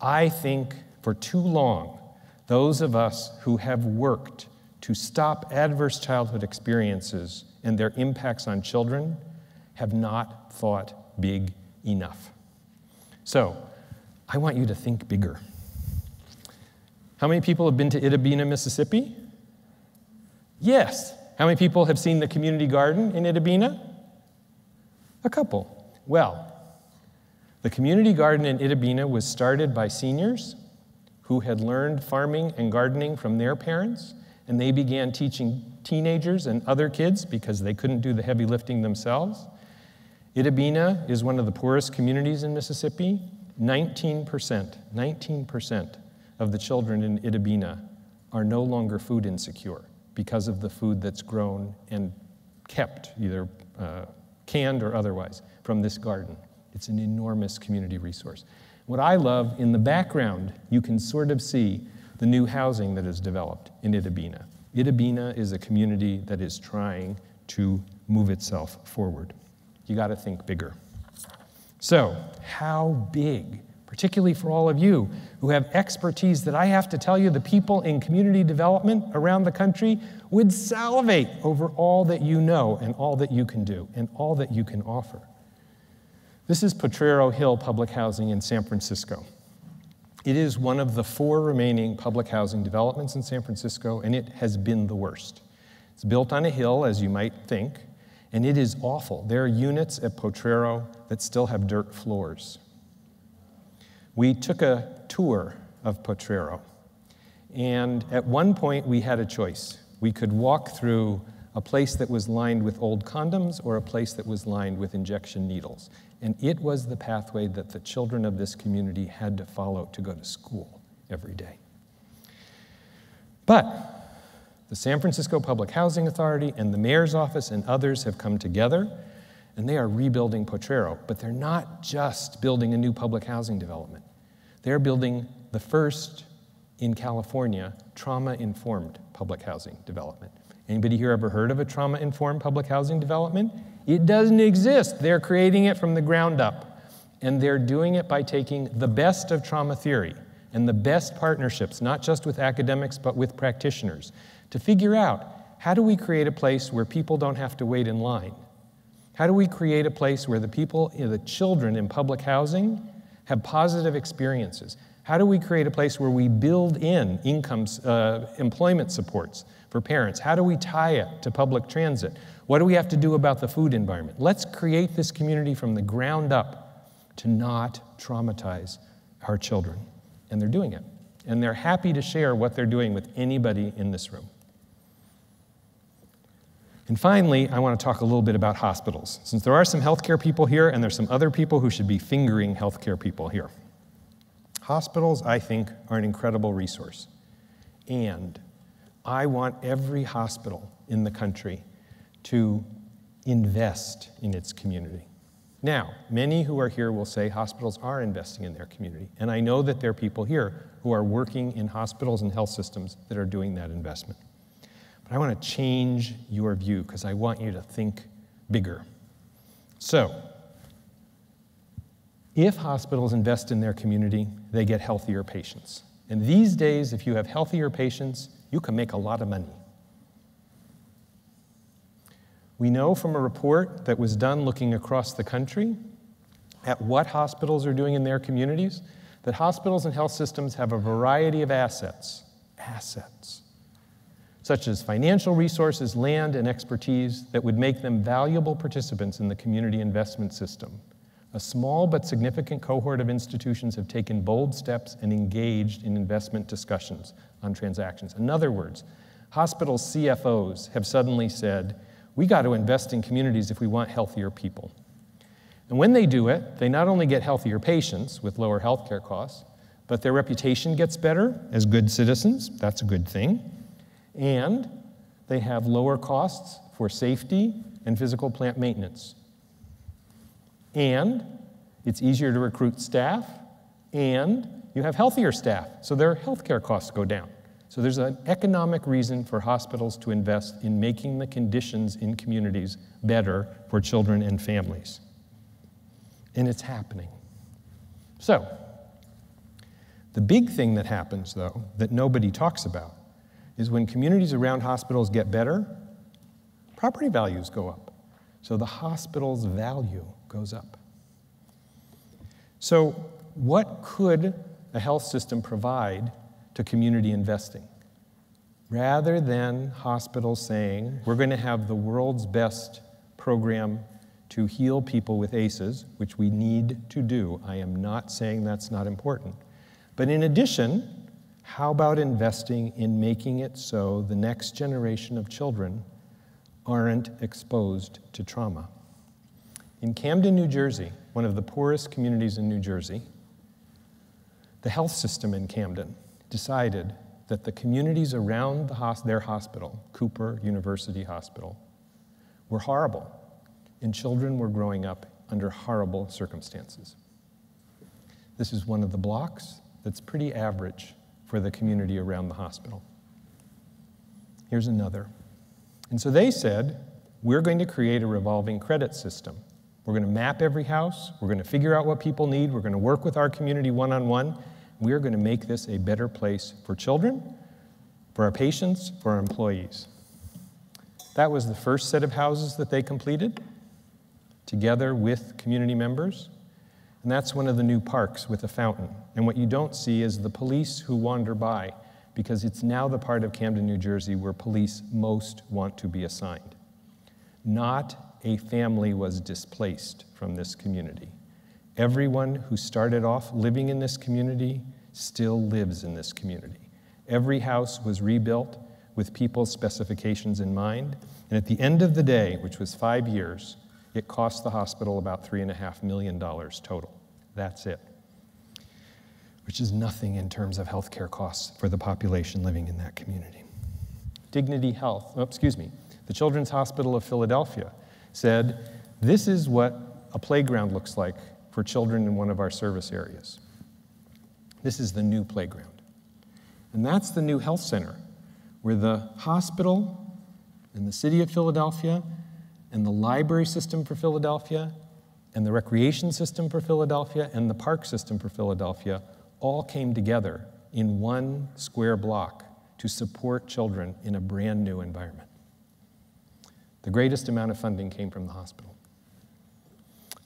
I think for too long, those of us who have worked to stop adverse childhood experiences and their impacts on children have not thought big enough. So, I want you to think bigger. How many people have been to Itta Bena, Mississippi? Yes. How many people have seen the community garden in Itta Bena? A couple. Well, the community garden in Itta Bena was started by seniors who had learned farming and gardening from their parents, and they began teaching teenagers and other kids because they couldn't do the heavy lifting themselves. Itta Bena is one of the poorest communities in Mississippi. 19%, 19% of the children in Itta Bena are no longer food insecure because of the food that's grown and kept, either uh, canned or otherwise, from this garden. It's an enormous community resource. What I love, in the background, you can sort of see the new housing that is developed in Itta Bena. Itta Bena is a community that is trying to move itself forward you got to think bigger. So, how big, particularly for all of you who have expertise that I have to tell you the people in community development around the country would salivate over all that you know and all that you can do and all that you can offer? This is Potrero Hill Public Housing in San Francisco. It is one of the four remaining public housing developments in San Francisco, and it has been the worst. It's built on a hill, as you might think, and it is awful. There are units at Potrero that still have dirt floors. We took a tour of Potrero, and at one point we had a choice. We could walk through a place that was lined with old condoms or a place that was lined with injection needles. And it was the pathway that the children of this community had to follow to go to school every day. But the San Francisco Public Housing Authority and the mayor's office and others have come together and they are rebuilding Potrero. But they're not just building a new public housing development, they're building the first in California trauma informed public housing development. Anybody here ever heard of a trauma informed public housing development? It doesn't exist. They're creating it from the ground up. And they're doing it by taking the best of trauma theory and the best partnerships, not just with academics, but with practitioners, to figure out how do we create a place where people don't have to wait in line? How do we create a place where the people, the children in public housing have positive experiences? How do we create a place where we build in incomes, uh, employment supports for parents? How do we tie it to public transit? What do we have to do about the food environment? Let's create this community from the ground up to not traumatize our children. And they're doing it. And they're happy to share what they're doing with anybody in this room. And finally, I want to talk a little bit about hospitals, since there are some healthcare people here and there's some other people who should be fingering healthcare people here. Hospitals, I think, are an incredible resource. And I want every hospital in the country to invest in its community. Now, many who are here will say hospitals are investing in their community. And I know that there are people here who are working in hospitals and health systems that are doing that investment. I want to change your view because I want you to think bigger. So, if hospitals invest in their community, they get healthier patients. And these days, if you have healthier patients, you can make a lot of money. We know from a report that was done looking across the country at what hospitals are doing in their communities that hospitals and health systems have a variety of assets, assets, such as financial resources, land, and expertise that would make them valuable participants in the community investment system. A small but significant cohort of institutions have taken bold steps and engaged in investment discussions on transactions. In other words, hospital CFOs have suddenly said, we got to invest in communities if we want healthier people. And when they do it, they not only get healthier patients with lower healthcare costs, but their reputation gets better as good citizens. That's a good thing. And they have lower costs for safety and physical plant maintenance. And it's easier to recruit staff, and you have healthier staff, so their healthcare costs go down. So there's an economic reason for hospitals to invest in making the conditions in communities better for children and families. And it's happening. So, the big thing that happens, though, that nobody talks about, is when communities around hospitals get better, property values go up. So the hospital's value goes up. So, what could a health system provide to community investing? Rather than hospitals saying, we're going to have the world's best program to heal people with ACEs, which we need to do. I am not saying that's not important. But in addition, how about investing in making it so the next generation of children aren't exposed to trauma? In Camden, New Jersey, one of the poorest communities in New Jersey, the health system in Camden decided that the communities around the their hospital, Cooper University Hospital, were horrible and children were growing up under horrible circumstances. This is one of the blocks that's pretty average for the community around the hospital. Here's another. And so they said, we're going to create a revolving credit system. We're going to map every house. We're going to figure out what people need. We're going to work with our community one on one. We are going to make this a better place for children, for our patients, for our employees. That was the first set of houses that they completed together with community members. And that's one of the new parks with a fountain. And what you don't see is the police who wander by, because it's now the part of Camden, New Jersey where police most want to be assigned. Not a family was displaced from this community. Everyone who started off living in this community still lives in this community. Every house was rebuilt with people's specifications in mind. And at the end of the day, which was five years, it cost the hospital about $3.5 million total. That's it, which is nothing in terms of healthcare costs for the population living in that community. Dignity Health, oh, excuse me, the Children's Hospital of Philadelphia said, This is what a playground looks like for children in one of our service areas. This is the new playground. And that's the new health center where the hospital and the city of Philadelphia and the library system for Philadelphia and the recreation system for Philadelphia and the park system for Philadelphia all came together in one square block to support children in a brand new environment. The greatest amount of funding came from the hospital.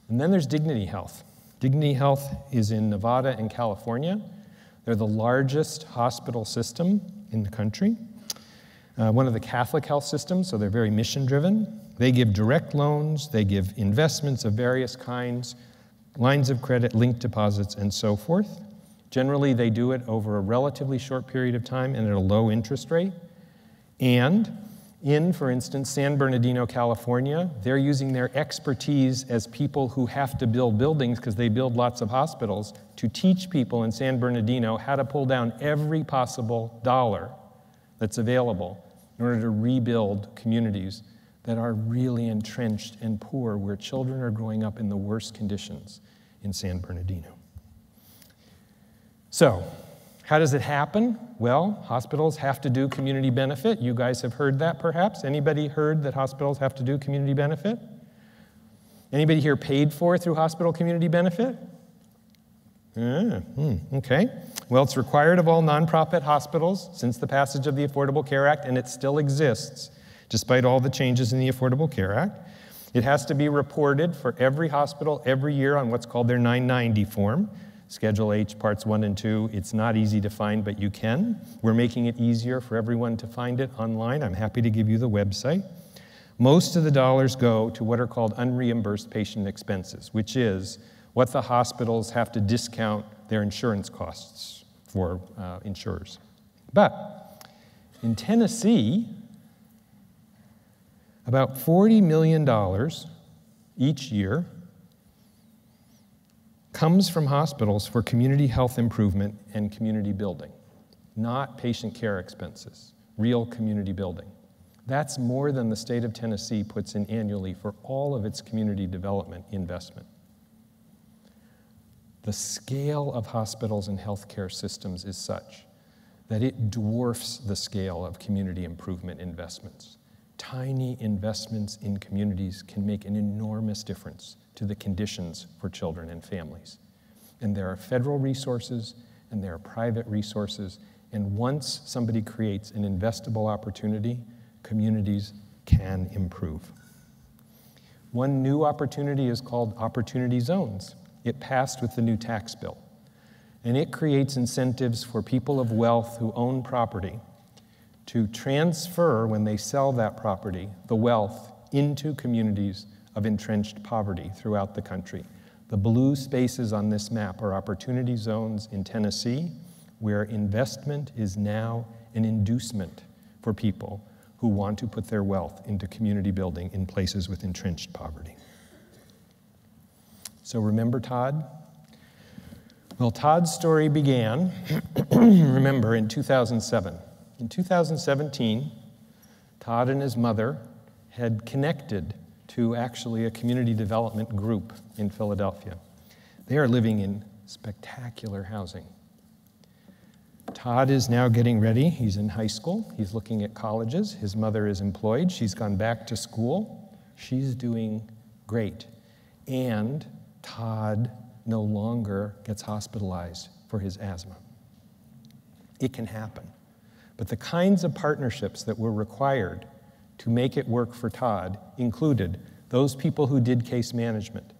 And then there's Dignity Health. Dignity Health is in Nevada and California. They're the largest hospital system in the country, uh, one of the Catholic health systems, so they're very mission driven. They give direct loans, they give investments of various kinds, lines of credit, linked deposits, and so forth. Generally, they do it over a relatively short period of time and at a low interest rate. And in, for instance, San Bernardino, California, they're using their expertise as people who have to build buildings because they build lots of hospitals to teach people in San Bernardino how to pull down every possible dollar that's available in order to rebuild communities that are really entrenched and poor, where children are growing up in the worst conditions in San Bernardino. So, How does it happen? Well, hospitals have to do community benefit. You guys have heard that perhaps. Anybody heard that hospitals have to do community benefit? Anybody here paid for through hospital community benefit? Ah, hmm, okay. Well, it's required of all nonprofit hospitals since the passage of the Affordable Care Act, and it still exists despite all the changes in the Affordable Care Act. It has to be reported for every hospital every year on what's called their 990 form. Schedule H, parts one and two. It's not easy to find, but you can. We're making it easier for everyone to find it online. I'm happy to give you the website. Most of the dollars go to what are called unreimbursed patient expenses, which is what the hospitals have to discount their insurance costs for uh, insurers. But in Tennessee, about $40 million each year comes from hospitals for community health improvement and community building, not patient care expenses, real community building. That's more than the state of Tennessee puts in annually for all of its community development investment. The scale of hospitals and healthcare systems is such that it dwarfs the scale of community improvement investments. Tiny investments in communities can make an enormous difference to the conditions for children and families. And there are federal resources and there are private resources. And once somebody creates an investable opportunity, communities can improve. One new opportunity is called Opportunity Zones. It passed with the new tax bill. And it creates incentives for people of wealth who own property to transfer, when they sell that property, the wealth into communities of entrenched poverty throughout the country. The blue spaces on this map are opportunity zones in Tennessee, where investment is now an inducement for people who want to put their wealth into community building in places with entrenched poverty. So remember Todd? Well, Todd's story began, <clears throat> remember, in 2007. In 2017, Todd and his mother had connected to actually a community development group in Philadelphia. They are living in spectacular housing. Todd is now getting ready. He's in high school. He's looking at colleges. His mother is employed. She's gone back to school. She's doing great. And Todd no longer gets hospitalized for his asthma. It can happen. But the kinds of partnerships that were required to make it work for Todd included those people who did case management,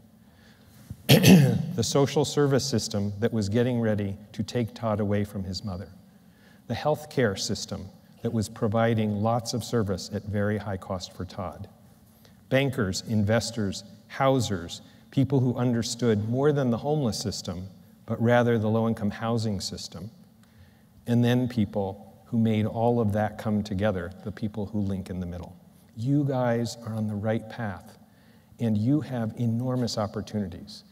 <clears throat> the social service system that was getting ready to take Todd away from his mother, the healthcare system that was providing lots of service at very high cost for Todd, bankers, investors, housers, people who understood more than the homeless system, but rather the low income housing system, and then people who made all of that come together, the people who link in the middle. You guys are on the right path, and you have enormous opportunities.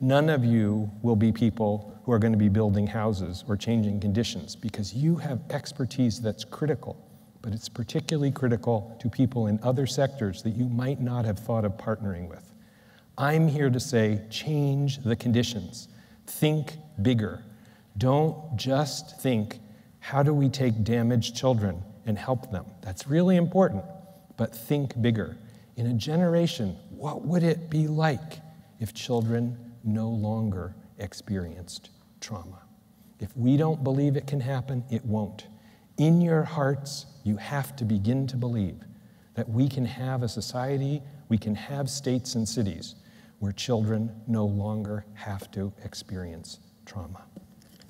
None of you will be people who are going to be building houses or changing conditions because you have expertise that's critical, but it's particularly critical to people in other sectors that you might not have thought of partnering with. I'm here to say change the conditions, think bigger. Don't just think how do we take damaged children and help them? That's really important, but think bigger. In a generation, what would it be like if children no longer experienced trauma? If we don't believe it can happen, it won't. In your hearts, you have to begin to believe that we can have a society, we can have states and cities where children no longer have to experience trauma.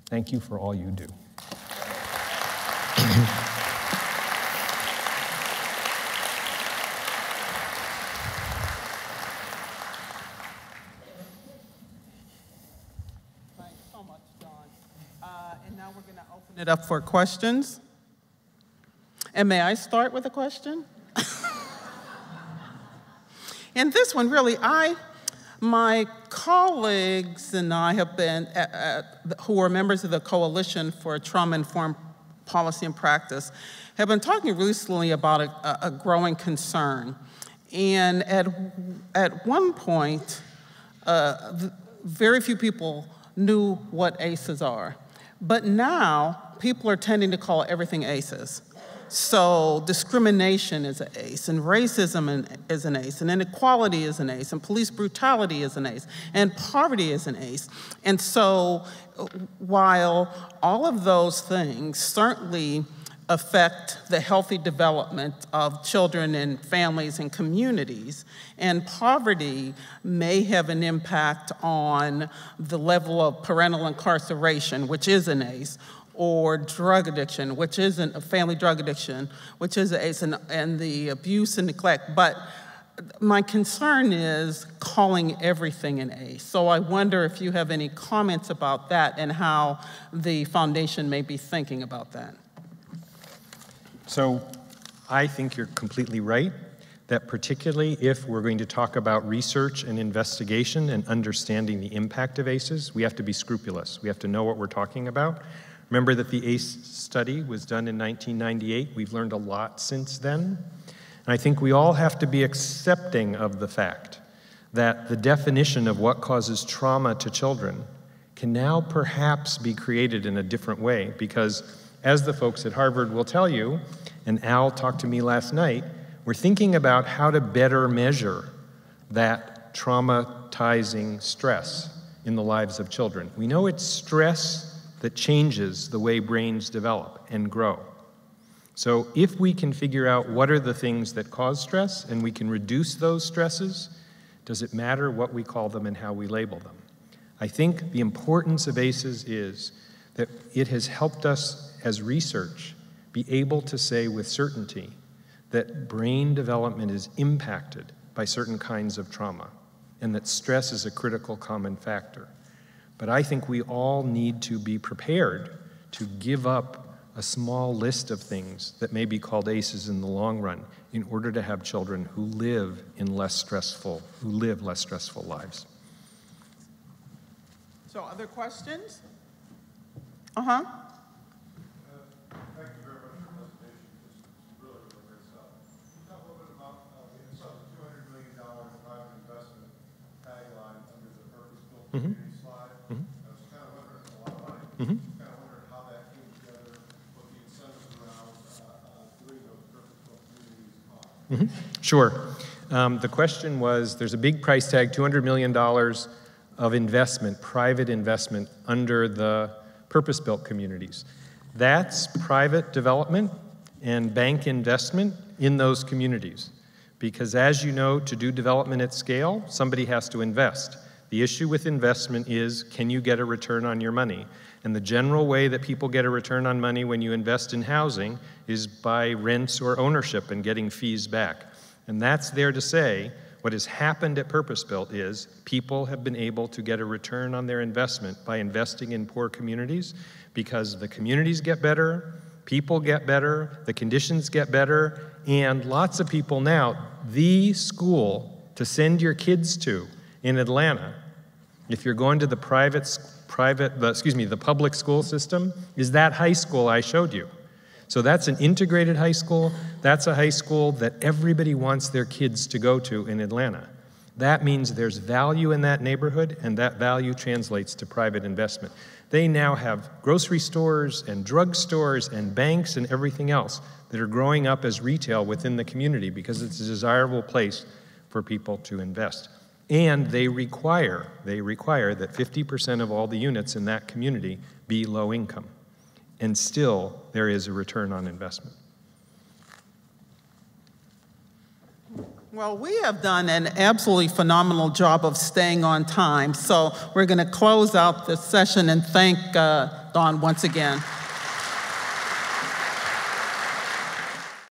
Thank you for all you do. Uh, and now we're gonna open it up for questions. And may I start with a question? <laughs> and this one, really, I, my colleagues and I have been, at, at, who are members of the Coalition for Trauma Informed policy and practice, have been talking recently about a, a growing concern. And at, at one point, uh, very few people knew what ACEs are. But now people are tending to call everything ACEs. So discrimination is an ACE, and racism is an ACE, and inequality is an ACE, and police brutality is an ACE, and poverty is an ACE. And so while all of those things certainly affect the healthy development of children and families and communities. And poverty may have an impact on the level of parental incarceration, which is an ACE, or drug addiction, which isn't a family drug addiction, which is ACE, and, and the abuse and neglect. But my concern is calling everything an ACE. So I wonder if you have any comments about that and how the foundation may be thinking about that. So I think you're completely right that particularly if we're going to talk about research and investigation and understanding the impact of ACEs, we have to be scrupulous. We have to know what we're talking about. Remember that the ACE study was done in 1998. We've learned a lot since then. And I think we all have to be accepting of the fact that the definition of what causes trauma to children can now perhaps be created in a different way because, as the folks at Harvard will tell you, and Al talked to me last night, we're thinking about how to better measure that traumatizing stress in the lives of children. We know it's stress that changes the way brains develop and grow. So, if we can figure out what are the things that cause stress and we can reduce those stresses, does it matter what we call them and how we label them? I think the importance of ACEs is that it has helped us as research be able to say with certainty that brain development is impacted by certain kinds of trauma and that stress is a critical common factor. But I think we all need to be prepared to give up a small list of things that may be called ACEs in the long run in order to have children who live in less stressful, who live less stressful lives. So, other questions? Uh huh. Mm-hmm. Mm-hmm. Mm-hmm. Sure. Um, the question was there's a big price tag, $200 million of investment, private investment, under the purpose built communities. That's private development and bank investment in those communities. Because as you know, to do development at scale, somebody has to invest. The issue with investment is can you get a return on your money? And the general way that people get a return on money when you invest in housing is by rents or ownership and getting fees back. And that's there to say what has happened at Purpose Built is people have been able to get a return on their investment by investing in poor communities because the communities get better, people get better, the conditions get better, and lots of people now, the school to send your kids to in Atlanta, if you're going to the private, private, excuse me, the public school system, is that high school I showed you. So that's an integrated high school. That's a high school that everybody wants their kids to go to in Atlanta. That means there's value in that neighborhood, and that value translates to private investment. They now have grocery stores and drugstores and banks and everything else that are growing up as retail within the community because it's a desirable place for people to invest. And they require, they require that 50% of all the units in that community be low income. And still, there is a return on investment. Well, we have done an absolutely phenomenal job of staying on time. So we're going to close out this session and thank uh, Don once again.